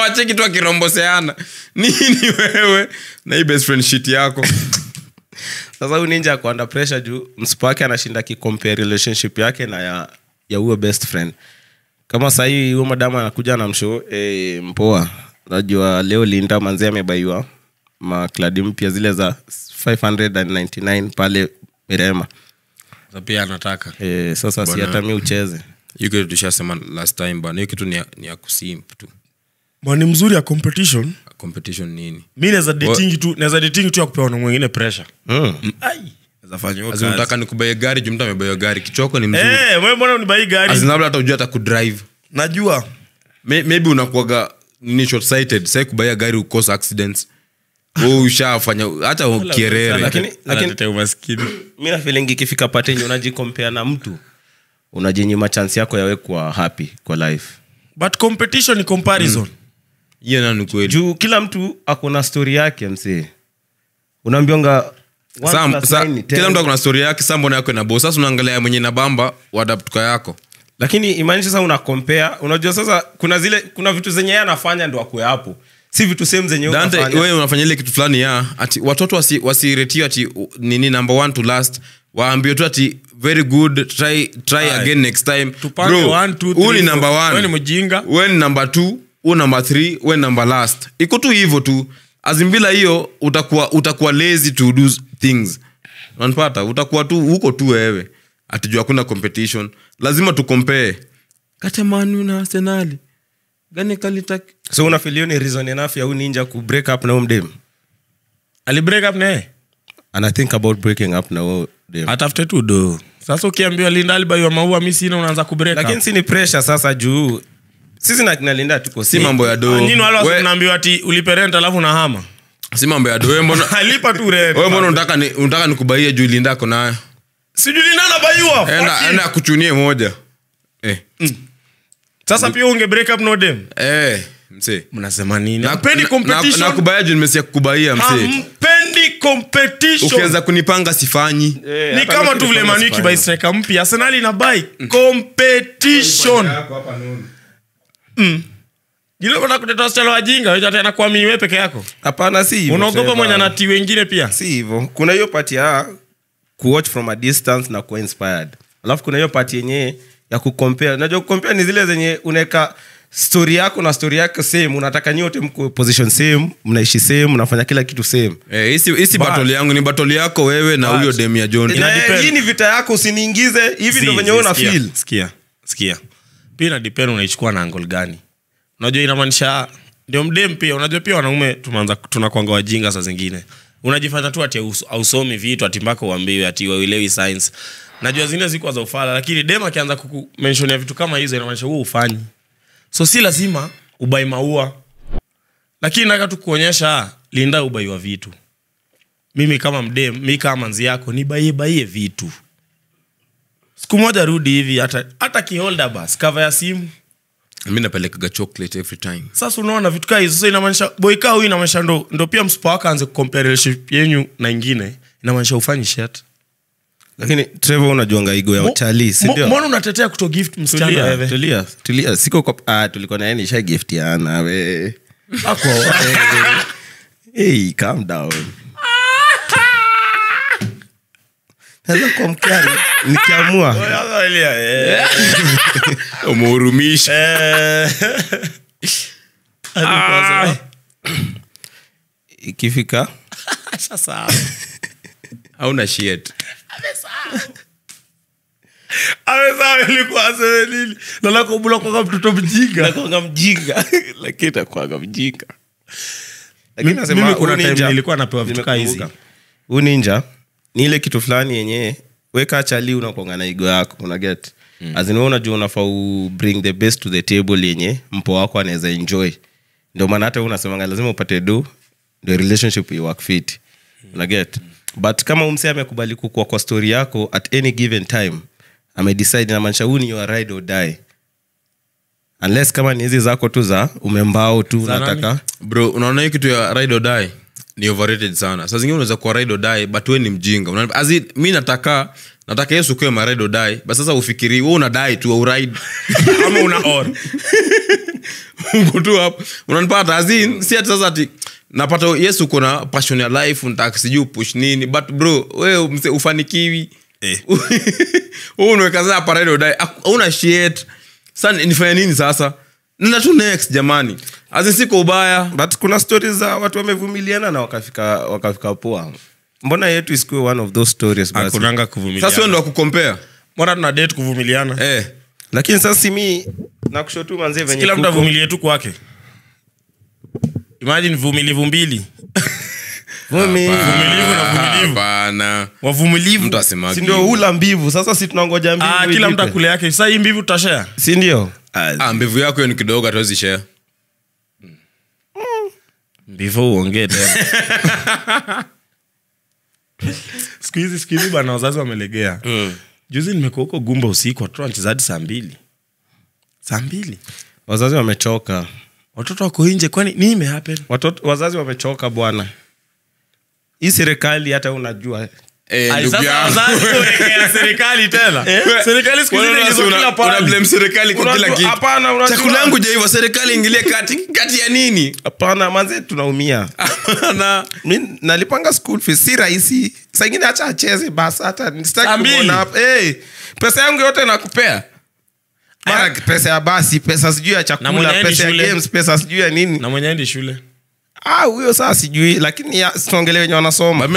wacheki tu akiromboseana nini wewe? Na hii best friend shit yako. Sasa huyu ninja ako under pressure juu msipo wake anashinda kikompea relationship yake na ya ya huyo best friend. Kama sahii huyo madamu anakuja na msho e, mpoa. Najua leo linda manzi amebaiwa makladi mpya zile za 599 pale mirema sasa pia anataka. E, sasa si hata mi ucheze. hiyo kitu tushasema last time bana hiyo kitu ni ya, ni ya kusimp tu. Mwani mzuri ya competition. Competition nini? Mi naweza dating tu naweza dating tu ya kupewa na mwingine pressure. Mm. ai. Unataka nikubaie gari juu mtu gari kichoko ni mzuri. Eh wewe mbona unibai gari? Labda hata ujua hata kudrive. Najua. May- maybe unakuaga nini short sighted sai kubaia gari ukosa accidents ushafanya hata kierere. Lakini- lakini- Anatetea umaskini. Mi nafilingi ikifika patenye unajikompea na mtu unajinyima chansi yako yawe kuwa happy kwa life. But competition ni comparison. Hiyo nani kweli? Juu kila mtu akona stori yake msee. Unaambionga kila mtu akona stori yake sa mbona yako inabo sasa unaangalia mwenye na bamba wadaptuka yako? Lakini imanishi sasa unakompea unajua sasa kuna zile kuna vitu zenye ye anafanya ndo akue hapo si vitu sehemu zenye wewe dante unafanya. ile kitu fulani ya ati watoto wasi- wasiretiwe ati nini number one to last. Waambie tu ati very good try, try again next time. Huu ni number one. Ni mjinga. we ni number two huu number three we number last. Iko tu hivyo tu. Azimbila hiyo utakuwa utakuwa lazy to do things. Unanipata? Utakuwa tu huko tu wewe. Atijua hakuna competition. Lazima tukompee kati ya manu na arsenali gani kalitaki? So unafilio ni reason enough ya huyu ninja ku break up na huyo mdem? Ali break up naye i think about breaking up na huyo dem atafute tu do sasa ukiambiwa linda alibaiwa maua mi sina unaanza kubreak lakini up. si ni pressure sasa juu. Sisi na kina linda tuko si mambo ya do nyinyi wale wasinaambiwa ati ulipe rent alafu nahama si mambo ya do wewe mbona alipa tu rent. Wewe mbona unataka ni- unataka nikubaia juu lindako nayo? Sijui linda anabaiwa. Enda enda kuchunie moja. Eh. Sasa pia unge break up no dem. Eh, msee mnasema nini? Na- na- competition. na- nakubaia juu nimesia kukubaia msee hampendi competition. Ukianza kunipanga sifanyi. Ni kama tu vile manu kibai striker mpya. Arsenali na bai competition. Jilokota kuteta wasichana wajinga wecha tena kuamini we peke yako. Hapana si hivyo, unaogopa mwenye anati wengine pia? Si hivyo. Kuna hiyo pati ya kuwatch from a distance na kuwa inspired. Alafu kuna hiyo pati yenyewe ya kukompea najua kukompea ni zile zenye unaweka stori yako na stori yako same unataka nyote mko position same mnaishi same mnafanya kila kitu same. Eh, hisi hisi But- batoli yangu ni batoli yako wewe na huyo dem ya john. Eh, hii ni vita yako usiniingize. Hivi ndo venye una feel. sikia sikia. Pia ina depend unaichukua na angle gani. Unajua inamaanisha ndio mdem pia unajua pia wanaume tunakwanga wajinga saa zingine unajifanya tu ati aus- ausomi vitu ati mpaka uambiwe ati wauelewi science. Najua zingine zikuwa za ufala lakini dem akianza kukumensionia vitu kama hizo inamaanisha huo ufanyi so si lazima ubai maua. Lakini nataka tu kuonyesha linda ubai wa vitu. Mimi kama mdem mi kama manzi yako nibaie baie vitu. Siku moja rudi hivi hata hata kiholda bas kava ya simu mi napelekaga chocolate every time. Sasa unaona vitu kaa hizo. Sasa inamaanisha boika huyu inamaanisha ndo, ndo pia mspa wako aanze kukompea relationship yenyu na ingine inamaanisha ufanyi shat lakini trevor unajuanga igo ya utalii sindiomona unatetea kuto gift msichana? Siko kwa ah, tulikuwa naye nisha gift yanawe hey, calm down naweza kuwa mkali. Nikiamua. Eh, umehurumisha eh. Ikifika. Hauna shit. Mtoto mjinga. Nakwanga mjinga. Lakini nakwanga mjinga. Lakini nasema, mimi kuna huu time ninja- nilikuwa napewa vitu kaa hizi. huu ninja ni ile kitu fulani yenye weka chali unakuanga na igo yako unaget mm. azini unajua unafaa bring the best to the table yenye mpo wako anaweza enjoy. Ndio maana hata unasema unasemanga lazima upate do ndio relationship iwork fit. Unaget but kama umse amekubali kukua kwa story yako at any given time amedecide namaanisha huu ni your ride or die. Unless kama ni hizi zako tu za umembao tu unataka bro unaona hiyo kitu ya ride or die ni overrated sana. Saa zingine unaweza kuwa ride or die but we ni mjinga. As mi nataka nataka yesu kiwe ma ride or die but sasa ufikiri we una die tu au ride? Ama una or uko tu hapo. Unanipata? Si ati sasa ati napata yesu kuna passion ya life unataka sijui push nini but bro we mse ufanikiwi. Eh. Unaweka sasa or die una shit. Sasa nifanya nini sasa nenda tu next jamani. Azisiko ubaya. But kuna stori za watu wamevumiliana na wakafika wakafika poa. Mbona yetu isikue one of those stories akuranga kuvumiliana. Sasa ndo akukompea mbona tuna date kuvumiliana? Eh. lakini sasa nakushotu venye kila mtu avumilie tu kwake. Imagine vumilivu mbili. Wavumilivu. Mtu ndio hula mbivu? Sasa si tunangoja mbivu ah, kila mtu akule yake. Hii mbivu si ndio ah, mbivu yako hiyo ni kidogo hatuwezi share. Mbivu uongee tena. Skuhizi siku bana wazazi wamelegea. Mm. juzi nimekuwa huko gumba usiku watoto wanacheza hadi saa mbili. Saa mbili? Wazazi wamechoka. Watoto wako nje kwani nini imehappen watoto wazazi wamechoka bwana. Hii serikali hata unajua Eh, sasa yangu. serikali jaiva ingilie kati? Kati ya nini? Hapana manze tunaumia. Na mi nalipanga school fees si rahisi. Saingine hacha acheze basi hata hey, pesa yangu yote nakupea. Mara pesa ya basi pesa sijui ya chakula pesa ya games pesa sijui ya nini. Na mwenye endi ah huyo saa sijui lakini tuongele wenye wanasoma.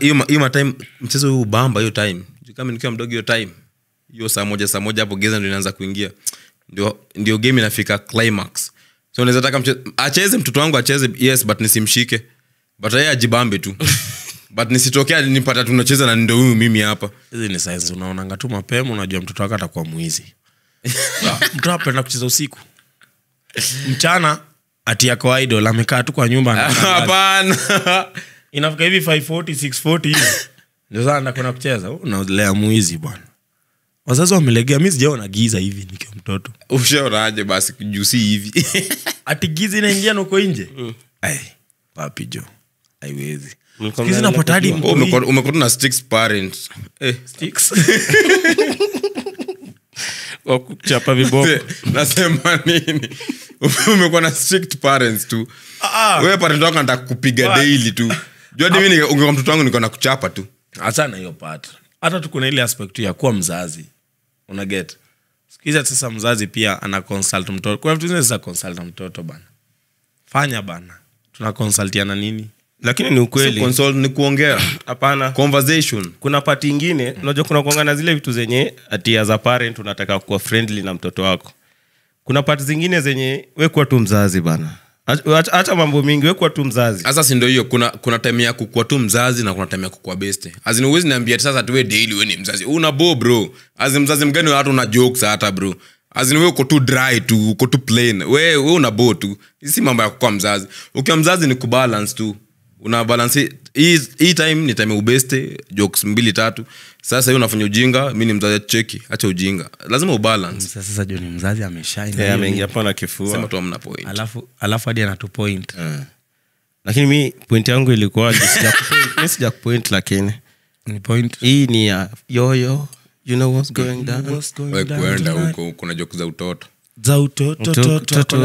Hiyo matime mchezo huu bamba hiyo time. Kama nikiwa mdogo hiyo time hiyo saa moja saa moja hapo geza ndio inaanza kuingia. Ndio ndio game inafika climax. So unaweza taka acheze mtoto wangu acheze yes but nisimshike. But yeye ajibambe tu. But nisitokea nipata tunacheza na ndo huyu mimi hapa. Hizi ni saiz unaonanga tu mapema unajua mtoto wake atakuwa mwizi. Mtoto apenda kucheza usiku. Mchana ati yako idol amekaa tu kwa nyumba hapana. Inafika hivi 540 640 hivi. Ndio sana nakona kucheza. Unalea mwizi bwana. Wazazi wamelegea mi sijaona giza hivi nikiwa mtoto. Ushaonaje basi jusi hivi? Ati giza inaingia nuko uko nje? Ai, papi jo? Hizi mnaenda napata hadi umekutana Oh, mtoi. umekuwa- umekuwa sticks wakuchapa viboko. Nasema nini? Umekuwa na strict parents tu. Wewe parent wako nataka kupiga daily tu. Jua ungekwa ungekuwa mtoto wangu niko na kuchapa tu. Hachana hiyo pat hata tu kuna ile aspect ya kuwa mzazi. Unaget skiza sasa mzazi pia ana consult mtoto. Kuna vitu zingine za consult mtoto bana. Fanya bana. Tuna consultiana nini lakini ni ukweli. Console, ni kuongea. Hapana. Conversation. Kuna pati ingine. Unajua kuna kuangana zile vitu zenye ati as a parent unataka kuwa friendly na mtoto wako. Kuna pati zingine zenye wekuwa tu mzazi bana. Hata mambo mingi wekuwa tu mzazi. Sasa si ndio hiyo kuna kuna time ya kukua tu mzazi na kuna time ya kukua as in uwezi niambia sasa tuwe daily we ni mzazi. Una bo bro. Azin mzazi mgani hata una jokes hata bro. Azin we uko tu dry tu uko tu plain. We, we una bo tu. Si mambo ya kukua mzazi. Ukiwa mzazi ni kubalance tu una balance hii hii time ni time ubeste jokes mbili tatu. Sasa hii unafanya ujinga mi ni mzazi cheki acha ujinga. Lazima ubalance. Sasa jo ni mzazi Eh, na kifua. Tu amna point. Alafu alafu hadi anatu point. Lakini mi point yangu ilikuwa mi sija kupoint lakini. Ni point? Hii ni ya yoyo. You know what's going down? we kuenda huko kuna za utoto za utoto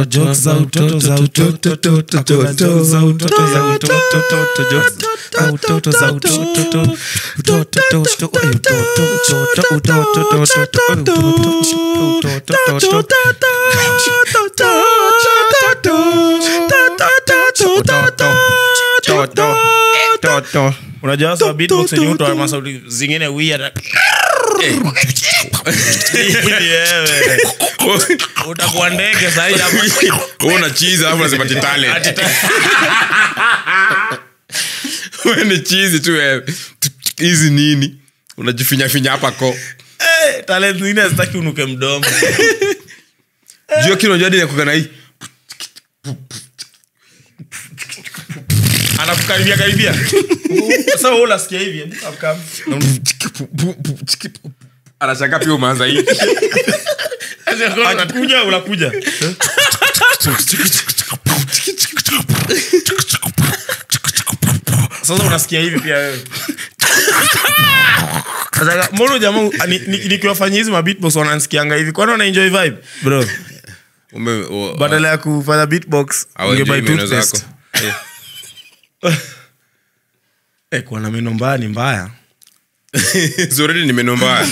jokes za utoto za utoto utoto, jokes za utoto za utoto utoto za utoto unajua beatbox masauti zingine weird utakuwa ndege sahi hapo chizi alafu nasema ni chizi tu hizi nini? Unajifinyafinya hapa ko. Eh, talent zingine hazitaki unuke mdomo. Juu kile unajua hadi inakuwaga na hii anakukaribia karibia. Sasa wewe unasikia hivi hebu anashanga pia umeanza hivi. Akikuja unakuja sasa unasikia hivi pia wewe. Mbona jamaa nikiwafanyia hizi mabitbox wanansikianga hivi. Kwani wanaenjoy vibe? Bro. Badala ya kufanya zako. Toothpaste. Eh, kuwa na meno mbaya ni mbaya. Zoredi ni meno mbaya.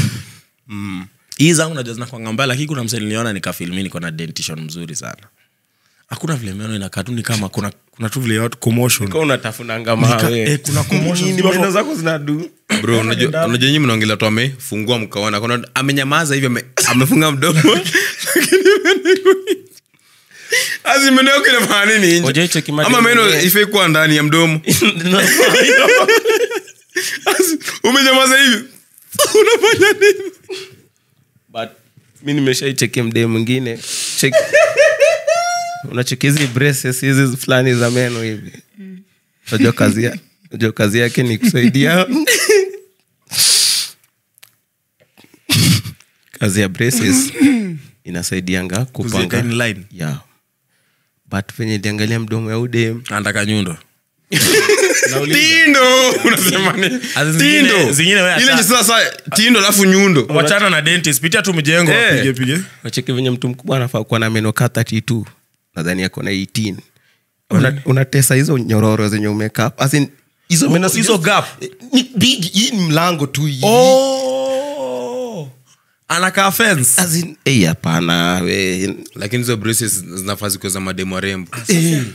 Hii zangu najua zinakwanga mbaya lakini kuna mse niliona nikafilmi niko na dentition mzuri sana. Hakuna vile meno inakaa tu ni kama kuna, kuna tu vile watu commotion. Kwa unatafunanga Nika- mawe. eh, kuna commotion. Nini meno zako zinadu bro unajua unajua nyinyi mnaongelea tu amefungua mkaona. Kuna amenyamaza hivi amefunga mdomo. Lakini meno iko nje. Asi meno yako inafanya nini nje? Hujai cheki mademu ama meno ifai kuwa ndani ya mdomo. Asi, umenyamaza hivi. Unafanya nini? But mi nimeshaicheki mdee mwingine. Check- unacheki hizi braces hizi fulani za meno hivi. Unajua kazi ya- unajua kazi yake ni kusaidia. Kazi ya braces inasaidianga kupanga. In line. yeah. But venye liangalia mdomo ya udem. Anataka nyundo. Tindo unasema nini Asi zingine- tindo. zingine we ile hata- ni sasa tindo alafu nyundo. Wachana na dentist pitia tu mjengo Eh. wapige pige nacheki venye mtu mkubwa anafaa kuwa na meno ka 32 nadhani ako na 18 Una- unatesa hizo nyororo zenye umekaa. As in, hizo meno si- hizo gap. Eh, ni big hii ni mlango tu hii. oh. Anakaa fence. As in, hapana lakini hizo zinafaa zikuwe za mademu warembo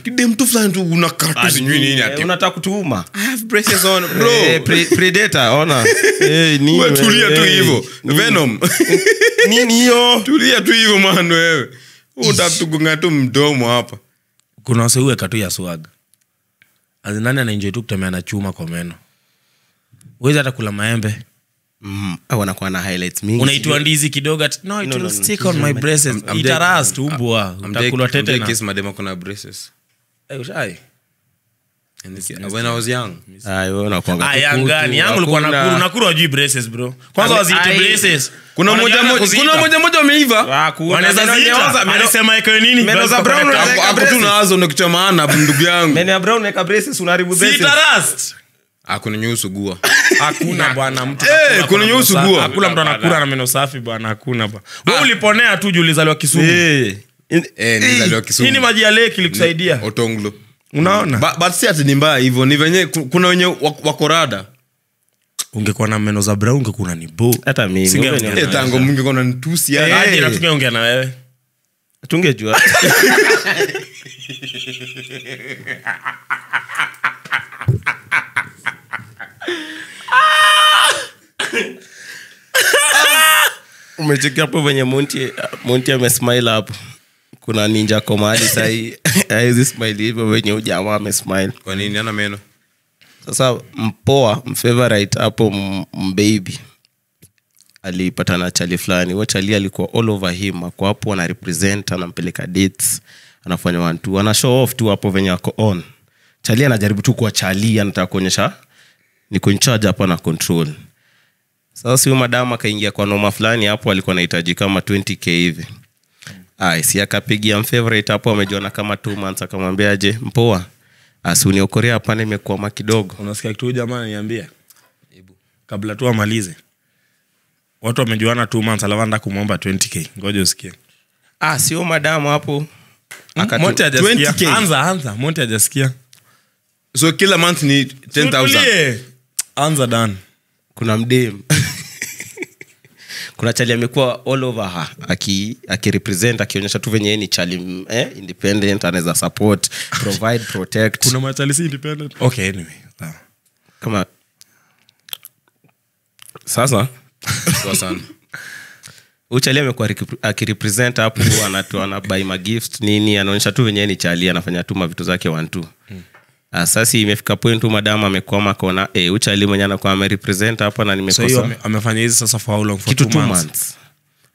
kidem tu fulani tu unakaa tu sijui nini ati unataka kutuma I have braces on bro. Pre- predator ona. Nini Wewe tulia tu wewe? venom. Nini hiyo? Tulia tu hivyo man wewe. Utatugunga tu mdomo hapa. Kuna waseuweka tu ya swag. Azinani anaenjoi tu kutembea na chuma kwa meno? Uwezi hata kula maembe Mm, ah, wanakuwa na highlights mingi unaitwa ndizi kidogo no, it No, will no, no. stick on my braces. Itarast umbwa. I'm tete na kiss mademu kuna braces. Eh, ushai. When I was young. Unakuanga tu ayangani kutu, yangu likuwa hakuna- nakuru nakuru wajui braces bro. Kwanza waziite braces. Kuna moja moja kuna moja moja wameiva. Ah, wanaweza ziita. nyeuza, ikawe nini? Meno za brown ako tu nazo ndio kitu maana ndugu yangu. Meno ya brown weka braces unaharibu braces. itarast akuna hakuna bwana mtu Eh, hakuna mtu na meno safi bwana hakuna bwana. Wewe uliponea tu juu ulizaliwa kisumu. Eh. Eh nilizaliwa hii ni maji ya leki ilikusaidia. Otonglo. Unaona? Ba- but si ati ni mbaya hivyo ni venye kuna wenye wakorada ungekuwa na meno za bra ungekuwa na wewe. Tungejua umechekia hapo venye monti monti amesmile hapo. Kuna ninja komadi sahii awezi smile hivyo venye ujamaa amesmile kwa nini? Ana meno. Sasa mpoa mfavorite hapo mbaby. Alipata na chali fulani. Huo chali alikuwa all over him. Ako hapo ana represent anampeleka dates anafanya wantu ana show off tu hapo venye ako on. Chali anajaribu tu kuwa chali anataka kuonyesha niko in hapa na control. Sasa si madamu akaingia kwa noma fulani hapo alikuwa anahitaji kama 20k hivi. Ai, si akapigia mfavorite hapo amejiona kama two months akamwambia je mpoa. Asiuniokorea hapana imekwama kidogo. Unasikia kitu jamaa niambia kabla tu amalize. Watu wamejuana two months alafu anda kumwomba 20k ngoja usikie. Ah, sio madamu hapo. Akati monti hajasikia. 20K. anza anza. Monte hajasikia. So kila month ni 10000 Tutulie. Anza dan. Kuna mdem. Kuna chali amekuwa all over her aki akirepresent akionyesha tu venye ni chali eh, independent anaweza support provide protect. Kuna machalisi independent. Okay anyway sawa. kama sasa? Sana. Uchali amekuwa akirepresent hapo anatoa anabai magift nini anaonyesha tu venye ni chali anafanya tu mavitu zake wantu mm. Sasa imefika point tu madamu amekwama akaona eh, uchali chali mwenye anakuwa amerepresent hapa na nimekosa. So, ame- amefanya hizi sasa for how long? For kitu two months? months.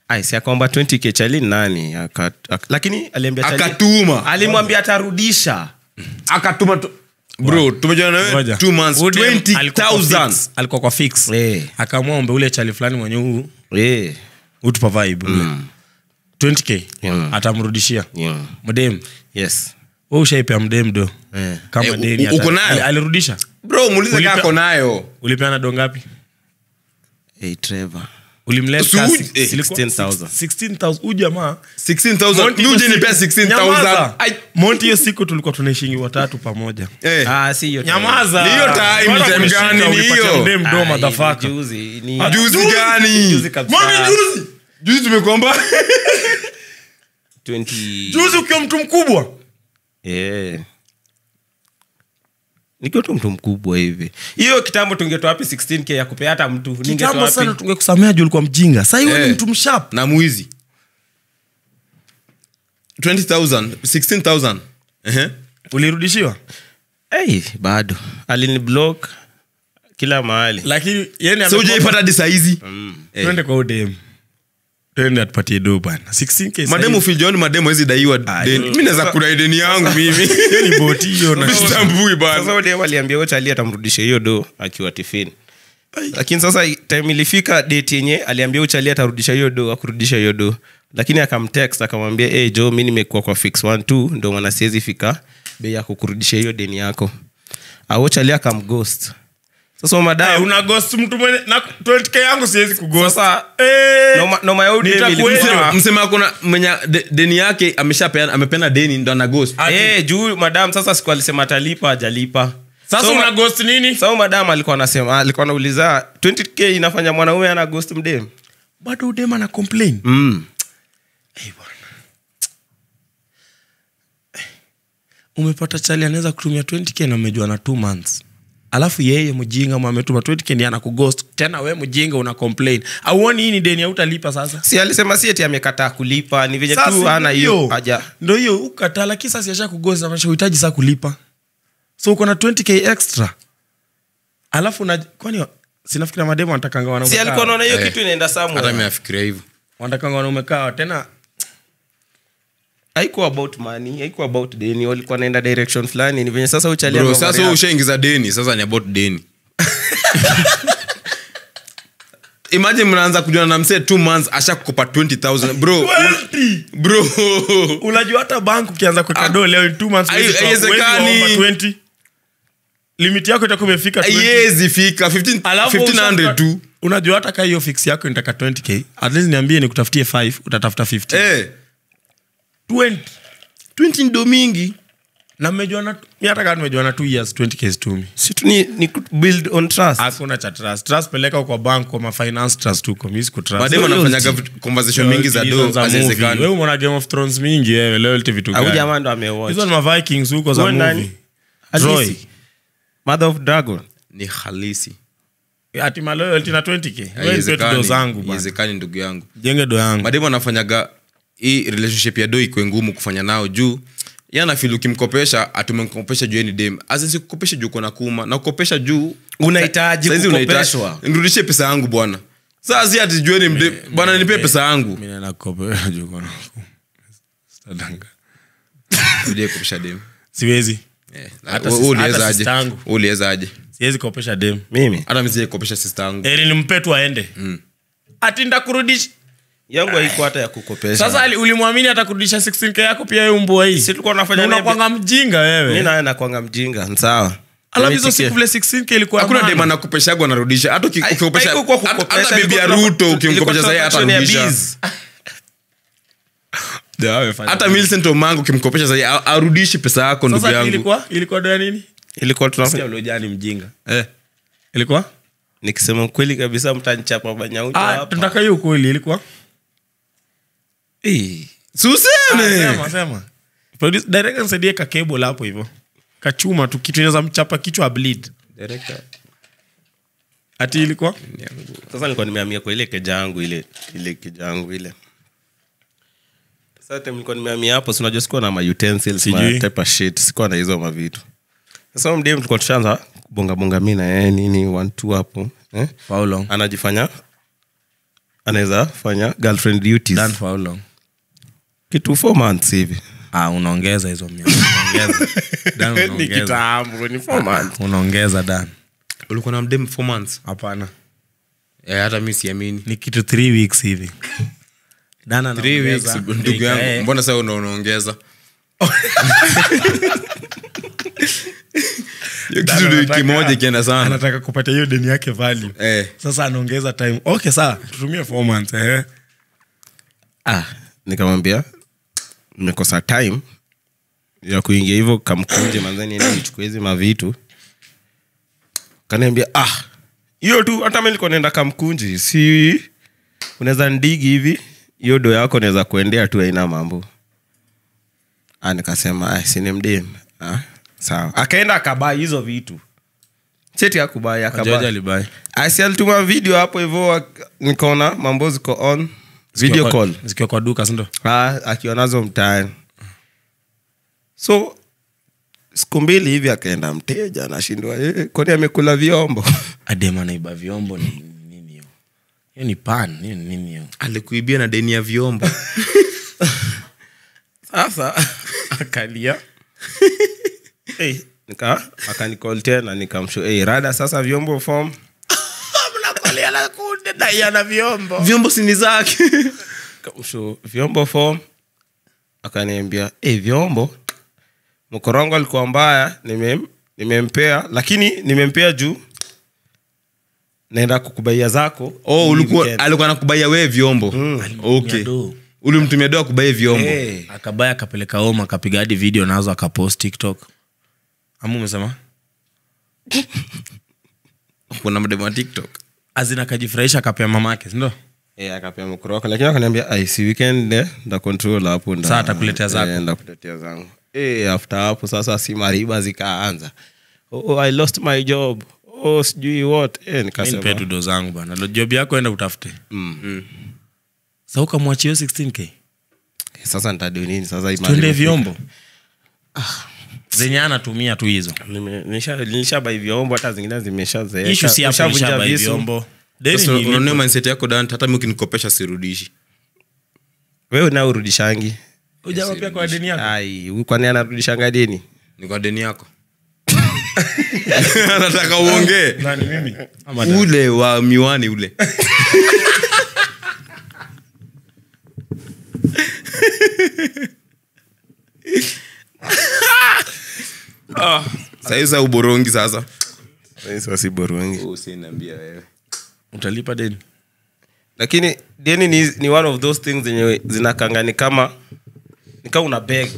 Ai, si akaomba 20k chali nani? Aka, ak, lakini aliambia chali- Akatuma. alimwambia atarudisha. Akatuma tu bro tumejana nawe wewe? 2 months Huyu dem alikuwa kwa 20000 alikuwa kwa fix. Eh. akaamua ombe ule chali fulani mwenye huu Eh, utupa vibe mm. 20k Mm. atamrudishia. Yeah. mdem yes we ushaipea mdem do. Kama deni uko nayo? alirudisha? Bro muulize nayo. ulipeana do ngapi? Hey, Trevor. ulimleta Su- kasi- eh, ilikuwa 16,000. 16,000. Huyu jamaa. 16000 Monty nuje hiyo nipea siku- 16000 monti hiyo siku tulikuwa tunaishingi watatu pamoja. Ah, si hiyo nyamaza. Ni hiyo time, Mbona time kunishika, gani? Ni ulipatia hiyo? mdem do, motherfucker. ni juzi, ni- juzi juzi- gani? Juzi kabisa. Mami, juzi. Juzi tumekwamba 20 juzi ukiwa mtu mkubwa Eh. nikiwa tu mtu mkubwa hivi. Hiyo kitambo tungetoa wapi 16k ya kupea hata mtu kitambo sana tungekusamea juu ulikuwa mjinga. Sahii wewe yeah. ni mtu mshap. Na mwizi. 20000 16000 ehe. Ulirudishiwa? Hey, bado. Alini block kila mahali. Lakini yeye so ujaipata hadi saizi? Eh. twende kwa udem twende atupatie do bana. 16k mademu filjoni mademu hezi daiwa deni. Mi naweza kudai deni yangu mimi. Hiyo ni boti hiyo na mistambui sasa bana. Udem wote ali atamrudisha hiyo do akiwa tifini lakini sasa time ilifika date yenye aliambia uchali atarudisha hiyo do akurudisha hiyo do lakini akamtext akamwambia hey, jo mi nimekuwa kwa fix one two ndo siwezi fika bei ya kukurudisha hiyo deni yako. Akamghost sasa madam una ghost mtu mwenye na 20k yangu siwezi kughost. Sasa noma, noma ya udem msema akona mwenye de- deni yake ameshapeana amepena deni ndo ana ghost. Eh, juu madam sasa siku alisema atalipa ajalipa sasa So, una ghost nini? Sau madam alikuwa anasema alikuwa anauliza 20k inafanya mwanaume ana ghost mdem? Bado udem ana complain? Mm. Eh. Eh, umepata chali anaweza kutumia 20k na umejua na 2 months alafu yeye mjinga mwametuma ametuma 20k anakughost tena we mjinga una complain. Auoni hii ni deni autalipa sasa? Si alisema si eti amekataa kulipa ni venye tu ana hiyo haja. Ndo hiyo ukataa lakini sasa siasha kugoza maisha uhitaji saa kulipa. So uko na 20k extra. Alafu na kwani sinafikira mademu anatakanga wanaume si alikuwa anaona hiyo Eh. kitu inaenda hata mimi somewhere nafikiria hivyo. Wanatakanga wanaume kawa. Tena haikuwa about money haikuwa about deni walikuwa naenda direction fulani ni venye sasa uchali bro ame- sasa ushaingiza deni sasa ni about deni. Imagine mnaanza kujuana na msee two months ashakukopa 20000 bro un- bro. Unajua hata bank ukianza kutado leo in two months haiwezekani. 20 limit yako itakuwa imefika 20. fika 15 1500 tu. Unajua hata kaa hiyo fix yako nitaka 20k at least niambie nikutafutie 5 utatafuta 50 eh 20 20 ndo mingi. Na mmejuana hata years 20 case to me. Si tu ni, ni build on trust. Hakuna cha trust. Trust peleka kwa bank kwa mafinance trust huko trust. Baadaye wanafanyaga conversation mingi za do Wewe umeona game of thrones mingi wewe ile vitu gani? jamaa ndo amewatch hizo ni mavikings huko za movie. Troy. Mother of dragon. Ni halisi. Ati maloyalty na 20k wewe zangu bwana ndugu yangu. Jenge do yangu. Baadaye anafanyaga hii relationship ya do ikwe ngumu kufanya nao juu yanafil ukimkopesha atumemkopesha juu yeye ni dem azisikukopesha juu kona kuma na kukopesha juu Unahitaji kukopeshwa. nirudishie pesa yangu bwana. Saa si ati jueni mde bwana nipee pesa yangu. mimi nakopea juu kona stadanga Rudie kukopesha dem. Siwezi. Uliwezaje Hata wewe sis- aje? Wewe uliweza aje siwezi kopesha dem. Mimi? Hata mi sijakopesha kukopesha sister yangu eri nimpe tu aende. Ati ndakurudisha yangu haiko hata ya kukopesha. Sasa ulimwamini atakurudisha 16k yako pia yeye umbwa hii? Si tulikuwa tunafanya Na naye unakwanga mjinga wewe. Mimi naye nakwanga mjinga sawa. Alafu hizo siku vile 16k ilikuwa hakuna maana. dem anakopeshaga anarudisha hata ukikopesha hata- bibi ya ruto ukimkopesha sasa hata wamefanya. hata Millicent omango ukimkopesha sasa arudishi pesa yako ndugu sasa yangu. ilikuwa ilikuwa doa nini? Ilikuwa tunafanya mjinga. Eh. ilikuwa? Nikisema kweli kabisa mtanichapa manyauja ah hapa. tunataka hiyo kweli ilikuwa Eh, Si useme. sema sema Produce- director nisaidie ka cable hapo hivo kachuma tu kitu inaweza mchapa kichwa bleed. Ati ilikuwa? Sasa nilikuwa nimeamia kwa ile keja yangu ile ile keja yangu ile. Sasa nilikuwa nimeamia hapo si unajua sikuwa na mautensils Sijui. ma type of shit sikuwa na hizo mavitu sasa mdem tulikuwa tushaanza bonga bonga mi na yeye nini one two hapo eh? anajifanya anaweza fanya girlfriend duties. Done for how long kitu four months hivi. Ah unaongeza hizo mia. Unaongeza. Dan, ni unaongeza kitambo ni four months. unaongeza dan. Ulikuwa na mdem four months? Hapana. E, hata mi siamini. Ni kitu three weeks hivi. Dan Three weeks, anaongeza ndugu yangu. Eh, mbona sa una- unaongeza? Hiyo kitu ni wiki ikienda sana. anataka kupata hiyo deni yake value. Eh. sasa anaongeza time. Okay saa tutumie four months eh. ah, nikamwambia nimekosa time ya kuingia hivyo kamkunje manzani nichukue hizi mavitu. Kaniambia ah hiyo tu hata mi nilikuwa naenda kamkunji si unaweza ndigi hivi hiyo do yako naweza kuendea tu aina mambo. Ah, nikasema ah, sini mdem. Ah, sawa. Akaenda akabai hizo vitu. Cheti akubai akabai asi alituma video hapo hivyo nikaona mambo ziko on video Zikiwa call. zikiwa kwa duka sindo Ah, akiwa nazo mtaani. So siku mbili hivi akaenda mteja anashindwa eh, kwani amekula vyombo? Adem anaiba vyombo ni nini hiyo? Hiyo ni pan hiyo ni nini hiyo? Alikuibia na deni ya vyombo. Sasa akalia. Hey, nika akanicall tena nikamshu hey, rada sasa vyombo form vyombo. Vyombo sini zake. Kamsho vyombo form akaniambia hey, vyombo. Mkorongo alikuwa mbaya nimem- nimempea lakini nimempea juu. Naenda kukubaia zako. Oh, ulikuwa alikuwa nakubaia wee vyombo? Mm. okay. ulimtumia do akubaie vyombo? Hey. akabaya akapeleka home akapiga hadi video nazo akapost tiktok. Ama umesema? Kuna mdemo wa tiktok azin akajifurahisha akapea mamake sindo Yeah, akapea mkoroko lakini akaniambia "Ai, si weekend eh, nda hapo nda- Saa atakuletea zako." eh, ndakuletea zangu. Eh, after hapo sasa si mariba zikaanza. Oh, i lost my job. Oh, sijui what. Eh, nipe nikasema tu do zangu bana Lo- job yako enda utafute. Sa ukamwachia hiyo 16k sasa ntadu nini sasa hii tuende mahali vyombo zenye anatumia tu hizo. Nishabai vyombo hata zingine mindset yako dant hata mi ukinikopesha sirudishi. Wewe na urudishangi. Kwa deni yako? Kwani anarudishanga deni? Ni kwa deni yako. Anataka uongee. Ule wa miwani ule sahii sa uborongi sasa? Sasi si borongi usiniambia wewe. Utalipa deni. Lakini deni ni, ni one of those things zenye zinakanga ni kama ni kama una beg.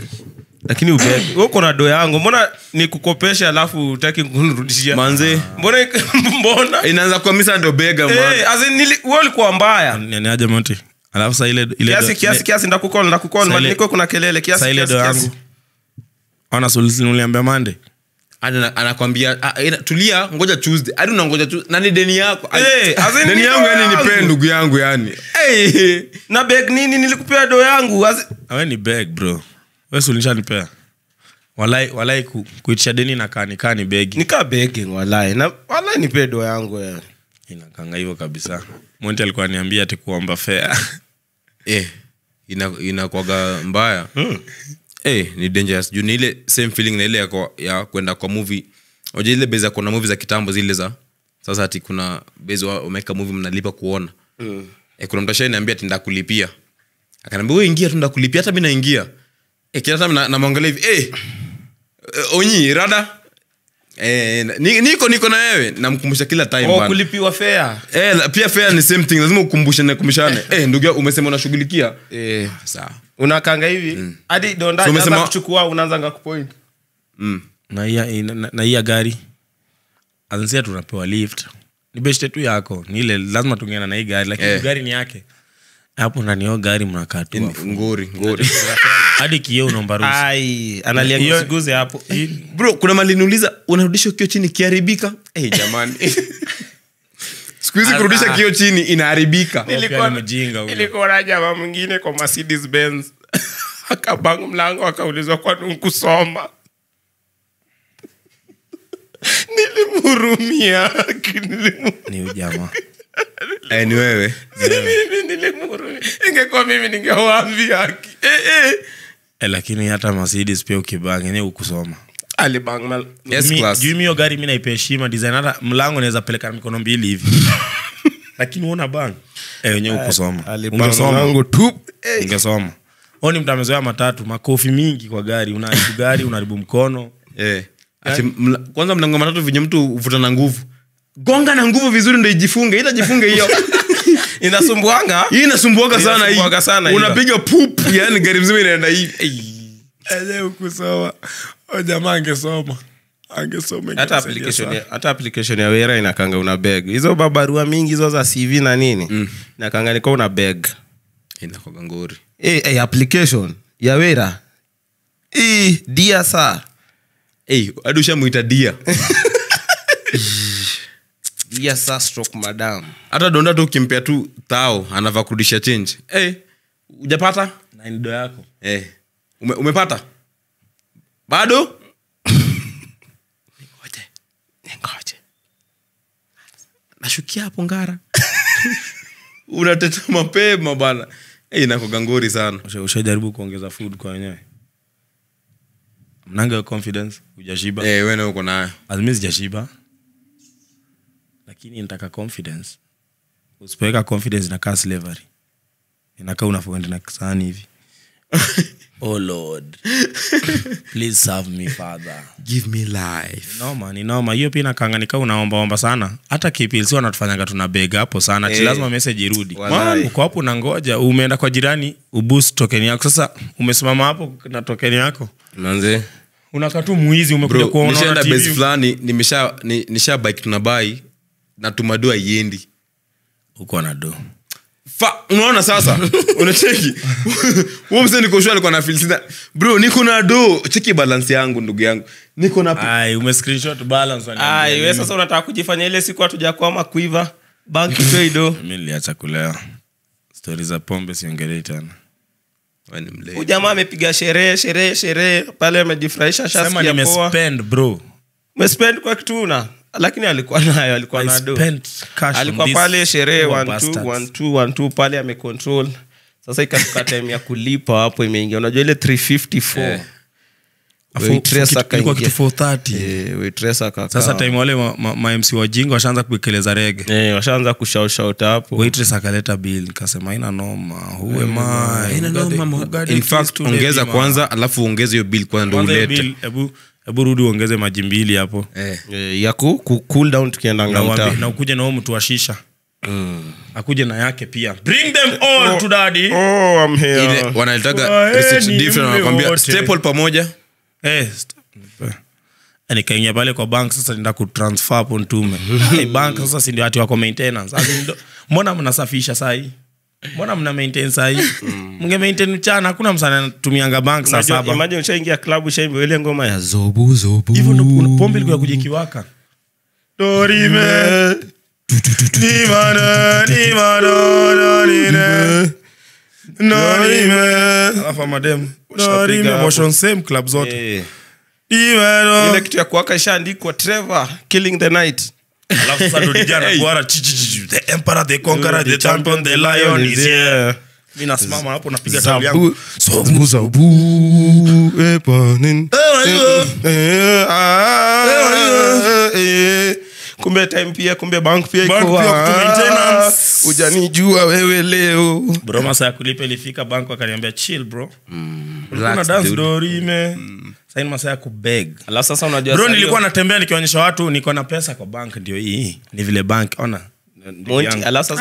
Lakini uko na do yangu. Mbona nikukopesha alafu utaki kunirudishia? Manze. Mbona mbona? Inaanza kuwa misa ndo bega man. Eh, wewe ulikuwa mbaya. Niaje monti alafu sa ile ile kiasi kiasi kiasi ndakukol ndakukol niko kuna kelele kiasi kiasi ona mande anakwambia "Ah, tulia ngoja tuesday. Hadi unangoja tu nani deni yako. Ai, Eh, deni yangu yani nipee ndugu yangu. Yani hey. na beg nini nilikupea do yangu? Awe ni beg bro. Walai walai ku, kuitisha deni na kani kani begi. Nika begging walai. Na walai do yangu yani inakanga hivyo kabisa. Monti alikuwa niambia ati kuomba fea eh, ina- inakwaga mbaya eh, ni dangerous. Juu ni ile same feeling na ile ya, kwa- ya kwenda kwa movie. Oja ile base ya kuona movie za kitambo zile za sasa ati kuna base wa- wameweka movie mnalipa kuona. Mm. eh, kuna mtu ashaniambia ati ndakulipia. Akaniambia wewe ingia tu ndakulipia. Hata mi naingia. Eh, kila time na- namwangalia hivi eh, eh, onyi rada. Eh, niko niko na wewe. Namkumbusha kila time oh, kulipiwa fea Eh, la- pia fair ni same thing. Lazima ukumbushane kumbushane eh, ndugu umesema unashughulikia. Eh. sawa unakanga hivi? Hadi So donda umesema- so kuchukua unaanzanga kupoint na hiya- na- na hiya gari. Anzia tunapewa lift. Ni beshte tu yako. Ni ile lazima tungeana na hii gari lakini yeah. gari ni yake. Hapo nanio gari mnakaa tu In- ngori ngori hadi kioo unaomba ruhusa. ai analia Hiyo- hapo. Bro kuna mali niuliza unarudisha ukio chini kiharibika? Hey, jamani siku hizi kurudisha kio chini inaharibika. Pia ni mjinga huyo. na jamaa mwingine kwa mercedes benz. Akabangu mlango akaulizwa kwani kusoma nilimhurumia. Ni huyu jamaa. Eh, ni wewe. Ingekuwa mimi ningewambia eh, eh. lakini hata Mercedes pia ukibangini ukusoma alibang Yes, juu mi hiyo gari mi naipea heshima. Design hata mlango naweza peleka na mikono mbili hivi. Lakini uona bang. Eh, wenyewe ukusoma alibang ungesoma? mlango tu. Eh. ungesoma? O ni mtu amezoea matatu makofi mingi kwa gari. Unaharibu gari unaharibu mkono. Hey. Ati mla, kwanza mlango matatu venye mtu uvuta na nguvu. Gonga na nguvu vizuri ndo ijifunge. Ila jifunge hiyo. Inasumbuanga. Hii inasumbuaga sana hii. Inasumbuaga sana hiyo. unapiga pup yani gari mzima inaenda hivi enye ukusoma. O jamaa angesoma. Hata application ya- application ya wera inakanga una beg. Hizo babarua mingi hizo za cv na nini mm. nakanga niko una beg. Inakoga ngori. Hey, hey, application ya wera. Hey, dia saa hey, hadi ushamwita dia. Dia saa stroke madam. Hata donda tu ukimpea tu tao anavakurudisha change. Hey, ujapata ndo yako. Hey. Ume, umepata? Bado? Ningoje. Ningoje. nashukia hapo ngara. Unateta mapema bana. Hey, inakoga ngori sana. Ushajaribu kuongeza food kwa wenyewe? Mnanga confidence? Ujashiba hey, wene uko nayo. Azimi sijashiba. Lakini nitaka confidence. Usipoweka confidence inakaa slavery. Inakaa unafuendena kisani hivi oh lord. Please serve me father. Give me life. Noma ni noma hiyo pia nakanganika unaombaomba sana. Hata kplc wanatufanyaga tuna bega hapo sana. Hey. lazima message irudi. uko hapo unangoja umeenda kwa jirani ubus token yako. Sasa umesimama hapo na token yako. Manze. Unakatu muizi umekuja bro kuona base fulani nimesha ni, nisha bike tunabai na tumadua iendi uko na do fa unaona sasa? Unacheki? Huo mse nikoshua alikuwa na filsina bro niko na do cheki balance yangu ndugu yangu. Niko na ai ume screenshot balance Ai, we sasa unataka kujifanya ile siku hatujakwama kuiva banki peido mi niliacha kulewa stori za pombe siongelei tena. Ujamaa amepiga sherehe sherehe sherehe. Pale amejifurahisha sema shasikia nimespend bro. Umespend kwa kituna lakini alikuwa nayo alikuwa nadoalikuwa alikuwa pale sherehe poor one, two, bastards. one, two, one, two, pale amecontrol sasa ikafika time ya kulipa hapo imeingia unajua ile 354 Eh. Afu- Waitress kitu- ilikuwa akaingia. kitu 430 Eh, waitress akakaa. sasa time wale mamc ma, wajinga washaanza kuekeleza rege Eh, washaanza kushaushaut hapo waitress akaleta bill nikasema ina noma huwe am I? Haina Who got noma, the- mama. who got In the fact, keys to ongeza the kwanza alafu uongeze hiyo bill kwanza ndo ulete hebu rudi uongeze maji mbili hapo. Eh. Eh, ya ku, ku cool down tukienda na, ngamta na ukuje na mtu wa shisha. Akuje na yake pia. Bring them all oh, to daddy. Oh, I'm here. ile wanalitaga different wanakwambia staple pamoja. Eh, st- Eh, nikaingia pale kwa bank sasa nenda kutransfer hapo ntume. Hey, bank sasa si ndio ati wako maintenance? Mbona mnasafisha sahii mbona mna maintain sahii mnge maintain mchana hakuna msana anatumianga bank saa saba imagine ushaingia klabu ushaimba ile ngoma ya zobu zobu hivyo ndo pombe ilikuwa kuja ikiwaka dorime nimana nimana nanine norime alafu madem norime motion same club zote Eh. Ile kitu ya kuwaka ishaandikwa trevor killing the night alafu sasa ndo DJ anakuara, chi, chi, chi, chi, the emperor the conqueror the champion the lion is here. mi nasimama hapo napiga tabu yangu. Zobu, zobu, eponin. Ah, kumbe time pia kumbe bank pia Bank iko pia kutu maintenance. hujanijua wewe leo. Bro masaa ya kulipa ilifika bank wakaniambia chill bro. Mm, dance saini masaa ya kubeg sasa unajua bro nilikuwa natembea nikionyesha watu niko na pesa kwa bank ndio hii. Ni vile bank ona. Monti alafu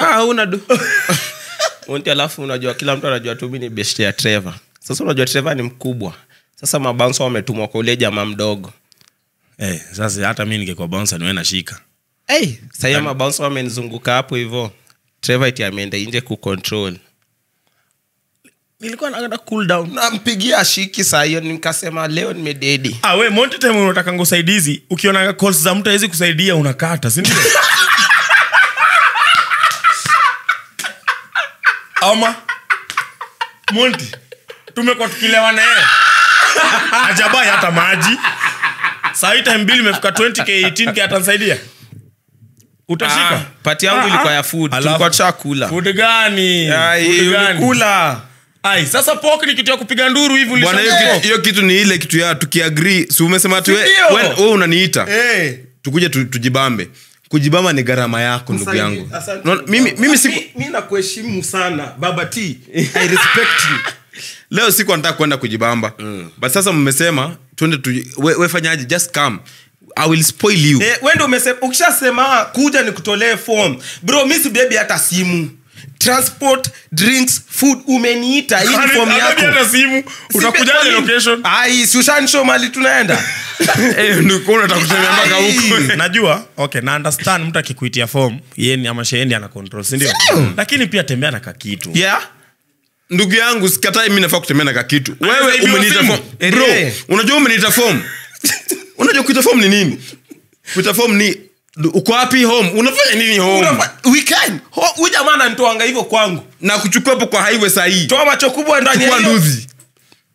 Monty, alafu unajua kila mtu anajua tu mi ni best ya trevor. Sasa unajua trevor ni mkubwa. Sasa mabanso wametumwa kwa ule jamaa mdogo. Hey, sasa hata mi ningekuwa bansa niwe nashika. Hey, sahii mabanso wamenizunguka hapo hivo. Trevor iti ameenda nje kucontrol nilikuwa naenda cool down. Nampigia shiki saa hiyo nikasema leo nimededi ah, we monti time unatakanga usaidizi ukiona calls za mtu awezi kusaidia unakata sindio ama monti tumekuwa tukilewa naye ajabai hata maji. Sahii time bili imefika 20k 18k atansaidia utashika? Ah, pati yangu Ah, ilikuwa ah. ya food. Tulikuwa tushakula. food gani? Food gani? ulikula ai sasa pok ni kitu ya kupiga nduru hivi bwana hiyo kitu- ni ile kitu ya tukiagri si umesema tu we- wewe unaniita? Eh. tukuje tu, tujibambe. Kujibamba ni gharama yako ndugu yangu. No, mimi, mimi siku, Mi- mi nakuheshimu sana baba t. I respect you. Leo siku anataka kwenda kujibamba. Mm. but sasa mmesema twende tu, we, we fanyaje? Just come. I will spoil you. Eh, wende umesema ukishasema kuja nikutolee form. Bro mi sibebi hata simu transport drinks food. Umeniita hii ni form Hadi- hadi yako simu. Utakujaje location? Ai si ushanishow mali tunaenda? Eh, najua okay na understand mtu akikuitia form yeni ama sheendi ana control sindio lakini pia tembea na kakitu. Yeah. Ndugu yangu sikatai mi nafaa kutembea na kakitu. Wewe umeniita form. Bro Eh. unajua umeniita form? Unajua kuita form ni nini? Kuita form ni uko wapi home? Unafanya nini home? Weekend. Huyu jamaa ananitoanga hivyo kwangu. Na kuchukua hapo kwa highway sahii toa macho kubwa ndani ya nduzi.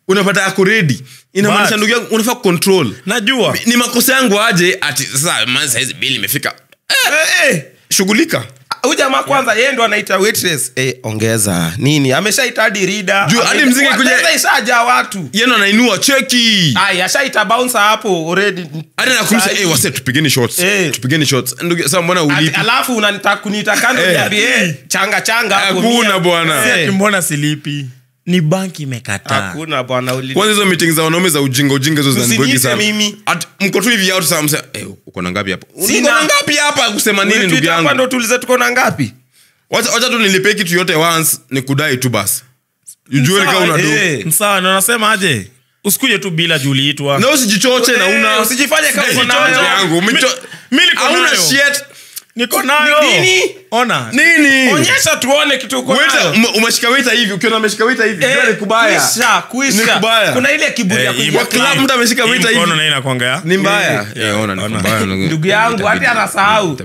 Unapata ako redi inamaanisha ndugu yangu unafaa control. Najua. Ni makosa yangu aje ati sasa maana saizi bili imefika. Eh, eh. shughulika huyu jamaa kwanza yeye ndo anaita waitress. Eh, ongeza. Nini? Ameshaita hadi rida Juu, hadi mziki kuja- ishajaa watu. Yeno anainua cheki. Ai ashaita bouncer hapo already. Hadi nakumisha eh wase tupigeni shots. Eh. tupigeni shots. Ndugu sasa mbona ulipi? alafu unanitaka kuniita kando Eh. niambie eh, changa changa Hakuna bwana. Eh, mbona silipi ni banki imekataa. Hakuna bwana uli- kwanza hizo meeting za wanaume za ujinga ujinga hizo zinanibwegi sana. mko tu hivi out sana msema eh uko na ngapi hapa? Uko na ngapi hapa kusema nini ndugu yangu? ndo tulize tuko na ngapi? Wacha wacha tu nilipe kitu yote once ni kudai tu basi. Ujue kama Sawa, una do. eh. na nasema aje? Usikuje tu bila juliitwa na usijichoche na Eh, una usijifanye kama yangu umecho- Mi- mi niko hauna shit niko nayo. Nini? ona. Nini? Onyesha tuone kitu uko nayo. umeshika wita hivi ukiona umeshika wita hivi Eh, ni kubaya. kuisha, kuisha. Ni kubaya. kuna ile kiburi ya Eh, kuingia kwa club. Mtu ameshika wita hivi. ni mbaya. Eh, ona ni mbaya. Ndugu yangu hati anasahau.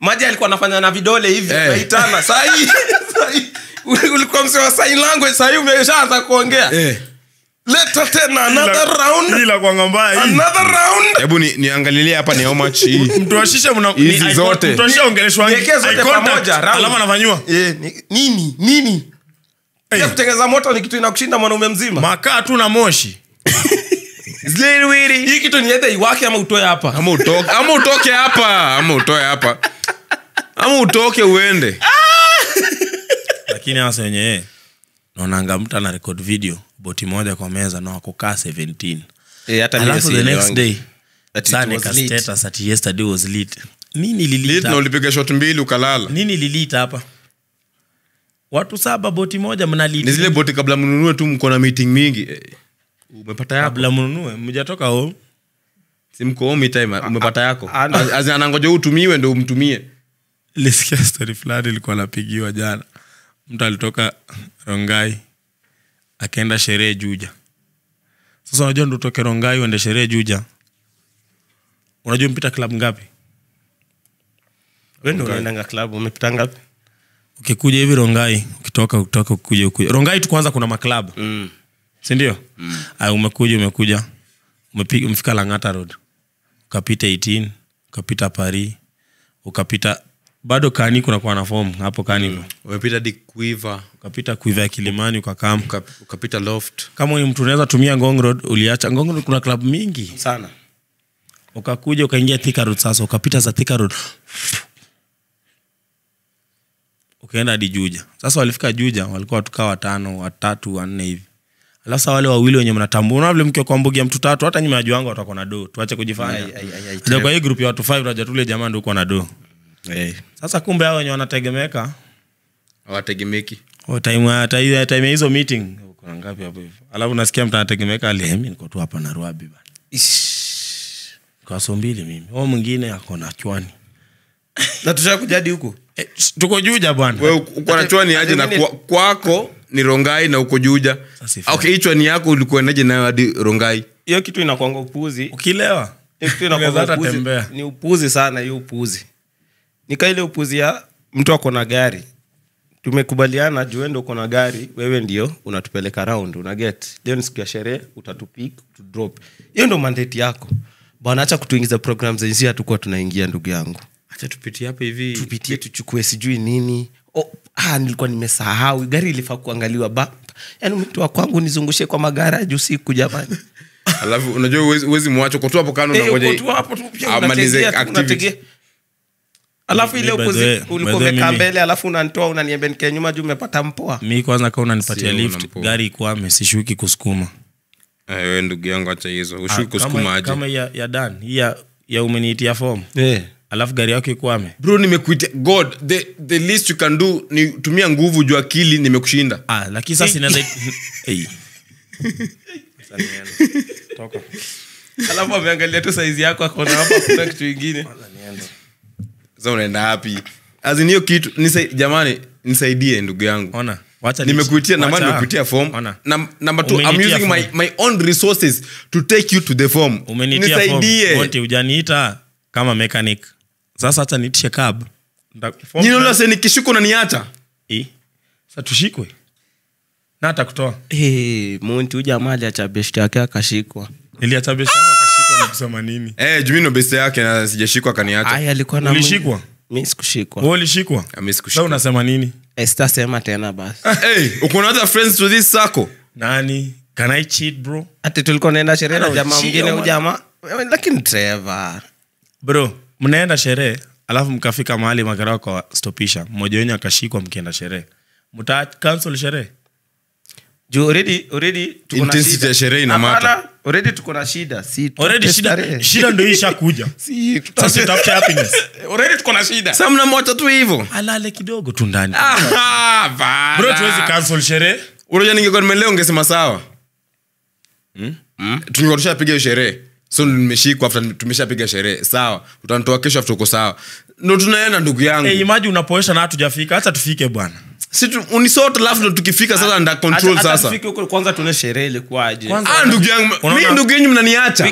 Maji alikuwa anafanya na vidole hivi Eh. naitana sahii sahii. Ulikuwa sign language umeshaanza kuongea. Eh, leta tena another round. ila kwanga mbaya hii. Another round. Hebu ni- niangalilie hapa ni how much hii. Mtuashishe mna Hizi ni zote. mtuashishe ongeleshwa Niwekee zote pamoja, round. alama anafanywa Eh, nini? Nini? Ya kutengeza moto ni kitu inakushinda mwanaume mzima. Makaa tu na moshi. Hii kitu ni edhe iwake ama utoe hapa. Ama utoke ama utoke hapa. Ama utoe hapa. Ama utoke uende. Lakini hasa wenyewe naonanga mtu ana record video boti moja kwa meza na wakukaa 17 Eh, hata alafu the next day yesterday was lit. nini ulipiga shot mbili ukalala. Nini lilita hapa? Watu saba boti moja mnalini zile boti kabla mnunue tu mko na meeting mingi. Eh, umepata yako? Kabla mnunue mjatoka home. Si mko home time umepata yako. Anangoja utumiwe ndo umtumie. Lisikia stori fulani ilikuwa napigiwa jana. Mtu alitoka rongai akaenda sherehe juja. Sasa unajua ndo utoke rongai uende sherehe juja. Unajua mpita klabu ngapi? Wewe ndio unaendanga klabu, umepita ngapi? Ukikuja hivi rongai ukitoka ukitoka ukuja ukuja rongai tu kwanza kuna maklabu mm. sindio mm. umekuja umekuja. Umefika langata road. Ukapita 18 ukapita paris ukapita bado kani kunakuwa na fom hapo kani mm. umepita di kuiva ukapita kuiva ya kilimani ukakam. Uka- ukapita loft. Kama ni mtu unaweza tumia ngong road uliacha. Ngong road kuna klabu mingi. Sana. Ukakuja ukaingia thika road sasa ukapita za thika road. Ukaenda hadi juja. Sasa walifika juja walikuwa watukaa watano watatu wanne hivi. Alafu saa wale wawili wenye mnatambua. Unaona vile mkiwa kwa mbugi ya mtu tatu hata nyuma ya juu wangu watakuwa na do. Tuache kujifanya. Kwa hii grupu ya watu five unajua tule jamaa ndio uko na do hey. sasa kumbe hao wenye wanategemeka. Awategemeki Oh, time time ya hizo meeting. Kuna ngapi hapo hivyo alafu nasikia mtu anategemeka alihemi niko tu hapa na ruabi bana. Kwa mbili mimi. O mwingine ako na chwani. Na tushakuja hadi huku eh, tuko juja bwana. Uko na chwani aje na kwa- kwako ni rongai na uko juja. Okay hii chwani yako ulikuenaje nayo hadi rongai? Hiyo kitu inakwanga upuzi ukilewa. Kitu inakwanga upuzi. ni upuzi sana hiyo upuzi nika ile upuzi ya mtu ako na gari. Tumekubaliana juu endo uko na gari wewe ndio unatupeleka round una get. Leo ni siku ya sherehe utatupik tudrop hiyo ndo mandate yako. Bwana acha kutuingiza program zenzi hatukuwa tunaingia ndugu yangu. Acha tupitie hapa hivi. Tupitie tuchukue sijui nini. Oh, ah, nilikuwa nimesahau. Gari ilifaa kuangaliwa ba. Yaani mtu wa kwangu nizungushe kwa magaraji usiku jamani. Alafu unajua uwezi- mwacho kotu hapo kando hey, tu pia amalize activity. Alafu ile ulikuwa umekaa mbele alafu unanitoa unaniambia nikae nyuma juu umepata mpoa. Mi kwanza kaa unanipatia lift gari ikwame sishuki kusukuma. Eh, we ndugu yangu acha hizo. Ah, ushuki kusukuma kama, aje? kama ya, ya dan hii ya, ya umeniitia fom yeah alafu gari yako ikwame? Bro nimekuita god the, the least you can do ni tumia nguvu juu akili nimekushinda. Ah, lakini sasa inaweza hey. alafu ameangalia tu saizi yako akona hapa kuna kitu ingine sasa unaenda wapi? Azin hiyo kitu nisa, jamani nisaidie ndugu yangu. Ona nimekuitia namba nimekuitia form. Namba two i'm using my, form. my own resources to take you to the form. Nisaidie. Monty, hujaniita kama mechanic. Sasa hata niitishe cab. Nikishuka unaniacha? Eh, tushikwe. Na hata kutoa hey, monti huja mali yake akashikwa kusema nini? Eh, jumino beste yake na sijashikwa akaniacha Ai, alikuwa na ulishikwa? mi sikushikwa. Wewe ulishikwa? Ami sasa unasema nini? Eh, sitasema tena basi. Hey, uko na other friends to this circle? Nani? Can i cheat bro? Ati tulikuwa naenda sherehe na jamaa mwingine ujamaa lakini trevor. Bro mnaenda sherehe alafu mkafika mahali makarao kwa stopisha mmoja wenyu akashikwa mkienda sherehe. Mta cancel sherehe? Juu already already tuko na shida. sherehe ina matter. Already tuko na shida. Si already tutafute shida shida ndio ishakuja. Si, sasa tutafute- tutafute happiness. Already tuko na shida. Sa mnamwacha tu hivo alale kidogo tu ndani. Ah, bro tuwezi cancel sherehe. Unajua ningekuwa nimeleo ungesema sawa. Tungekuwa tushapiga sherehe. So nimeshikwa after tumeshapiga sherehe. Sawa. Utanitoa kesho after uko sawa. Ndo tunaenda ndugu yangu. Hey, imaji unapoesha na hatujafika hata tufike bwana unisort alafu ndo tukifika sasa nda control sasa. kwanza tuone sherehe ilikuwaje. Kwanza- ah ndugu yangu mi ndugu yenyu mnaniacha.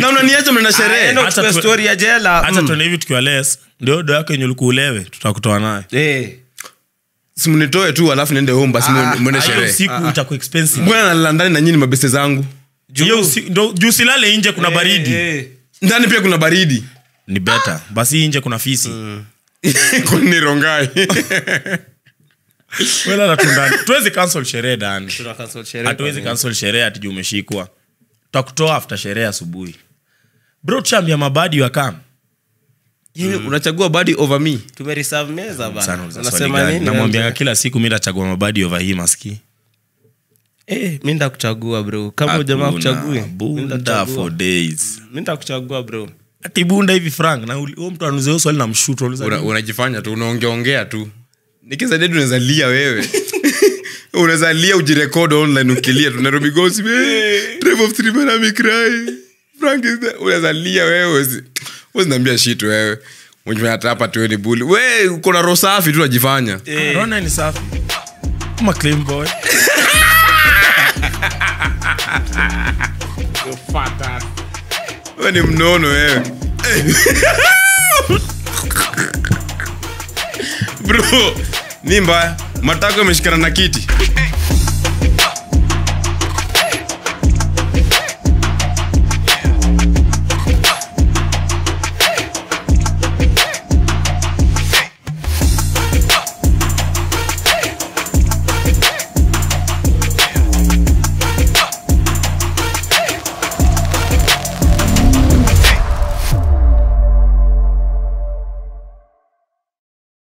Na mnaniacha mnaenda Ah, sherehe. Hata tu- story ya jela. hata tuone hivi tukiwa les ndio do yako yenye ulikuulewe tutakutoa nayo Eh. simnitoe tu alafu niende home basi mwende- mwende sherehe. siku itakuwa expensive. Mbona nalala ndani na nyinyi mabese zangu? Juu. Silale nje kuna baridi. Eh, eh. ndani pia kuna baridi. Ni beta basi nje kuna fisi. Kwani rongai welala tu tuwezi cancel sherehe dani. Sherehe hatuwezi kwa nini? cancel sherehe atiju umeshikwa. Tutakutoa after sherehe asubuhi. Bro tushambia mabadi wakam Yeye, unachagua badi over me. Tumereserve meza bana. Sana uliza swali unasema nini? Namwambianga kila siku mi tachagua mabadi over hii maski. Eh mi ndakuchagua bro. Kama ujamaa mi ndakuchagua bro atibunda hivi frank na huo mtu anuze hiyo swali na mshuto unajifanya tu unaongeongea tu. Nikizadedi unaweza lia wewe. Unaweza lia ujirekod online ukilia tu. Nairobi gosi drive of three men are cry frank is there unaweza lia wewe. Usi- usiniambia shit wewe. Unajifanya hata hapa ni buli we uko na roho safi tu unajifanya. Rona ni safi. Kama clean boy we ni mnono wewe. Bro ni mbaya. Matako ameshikana na kiti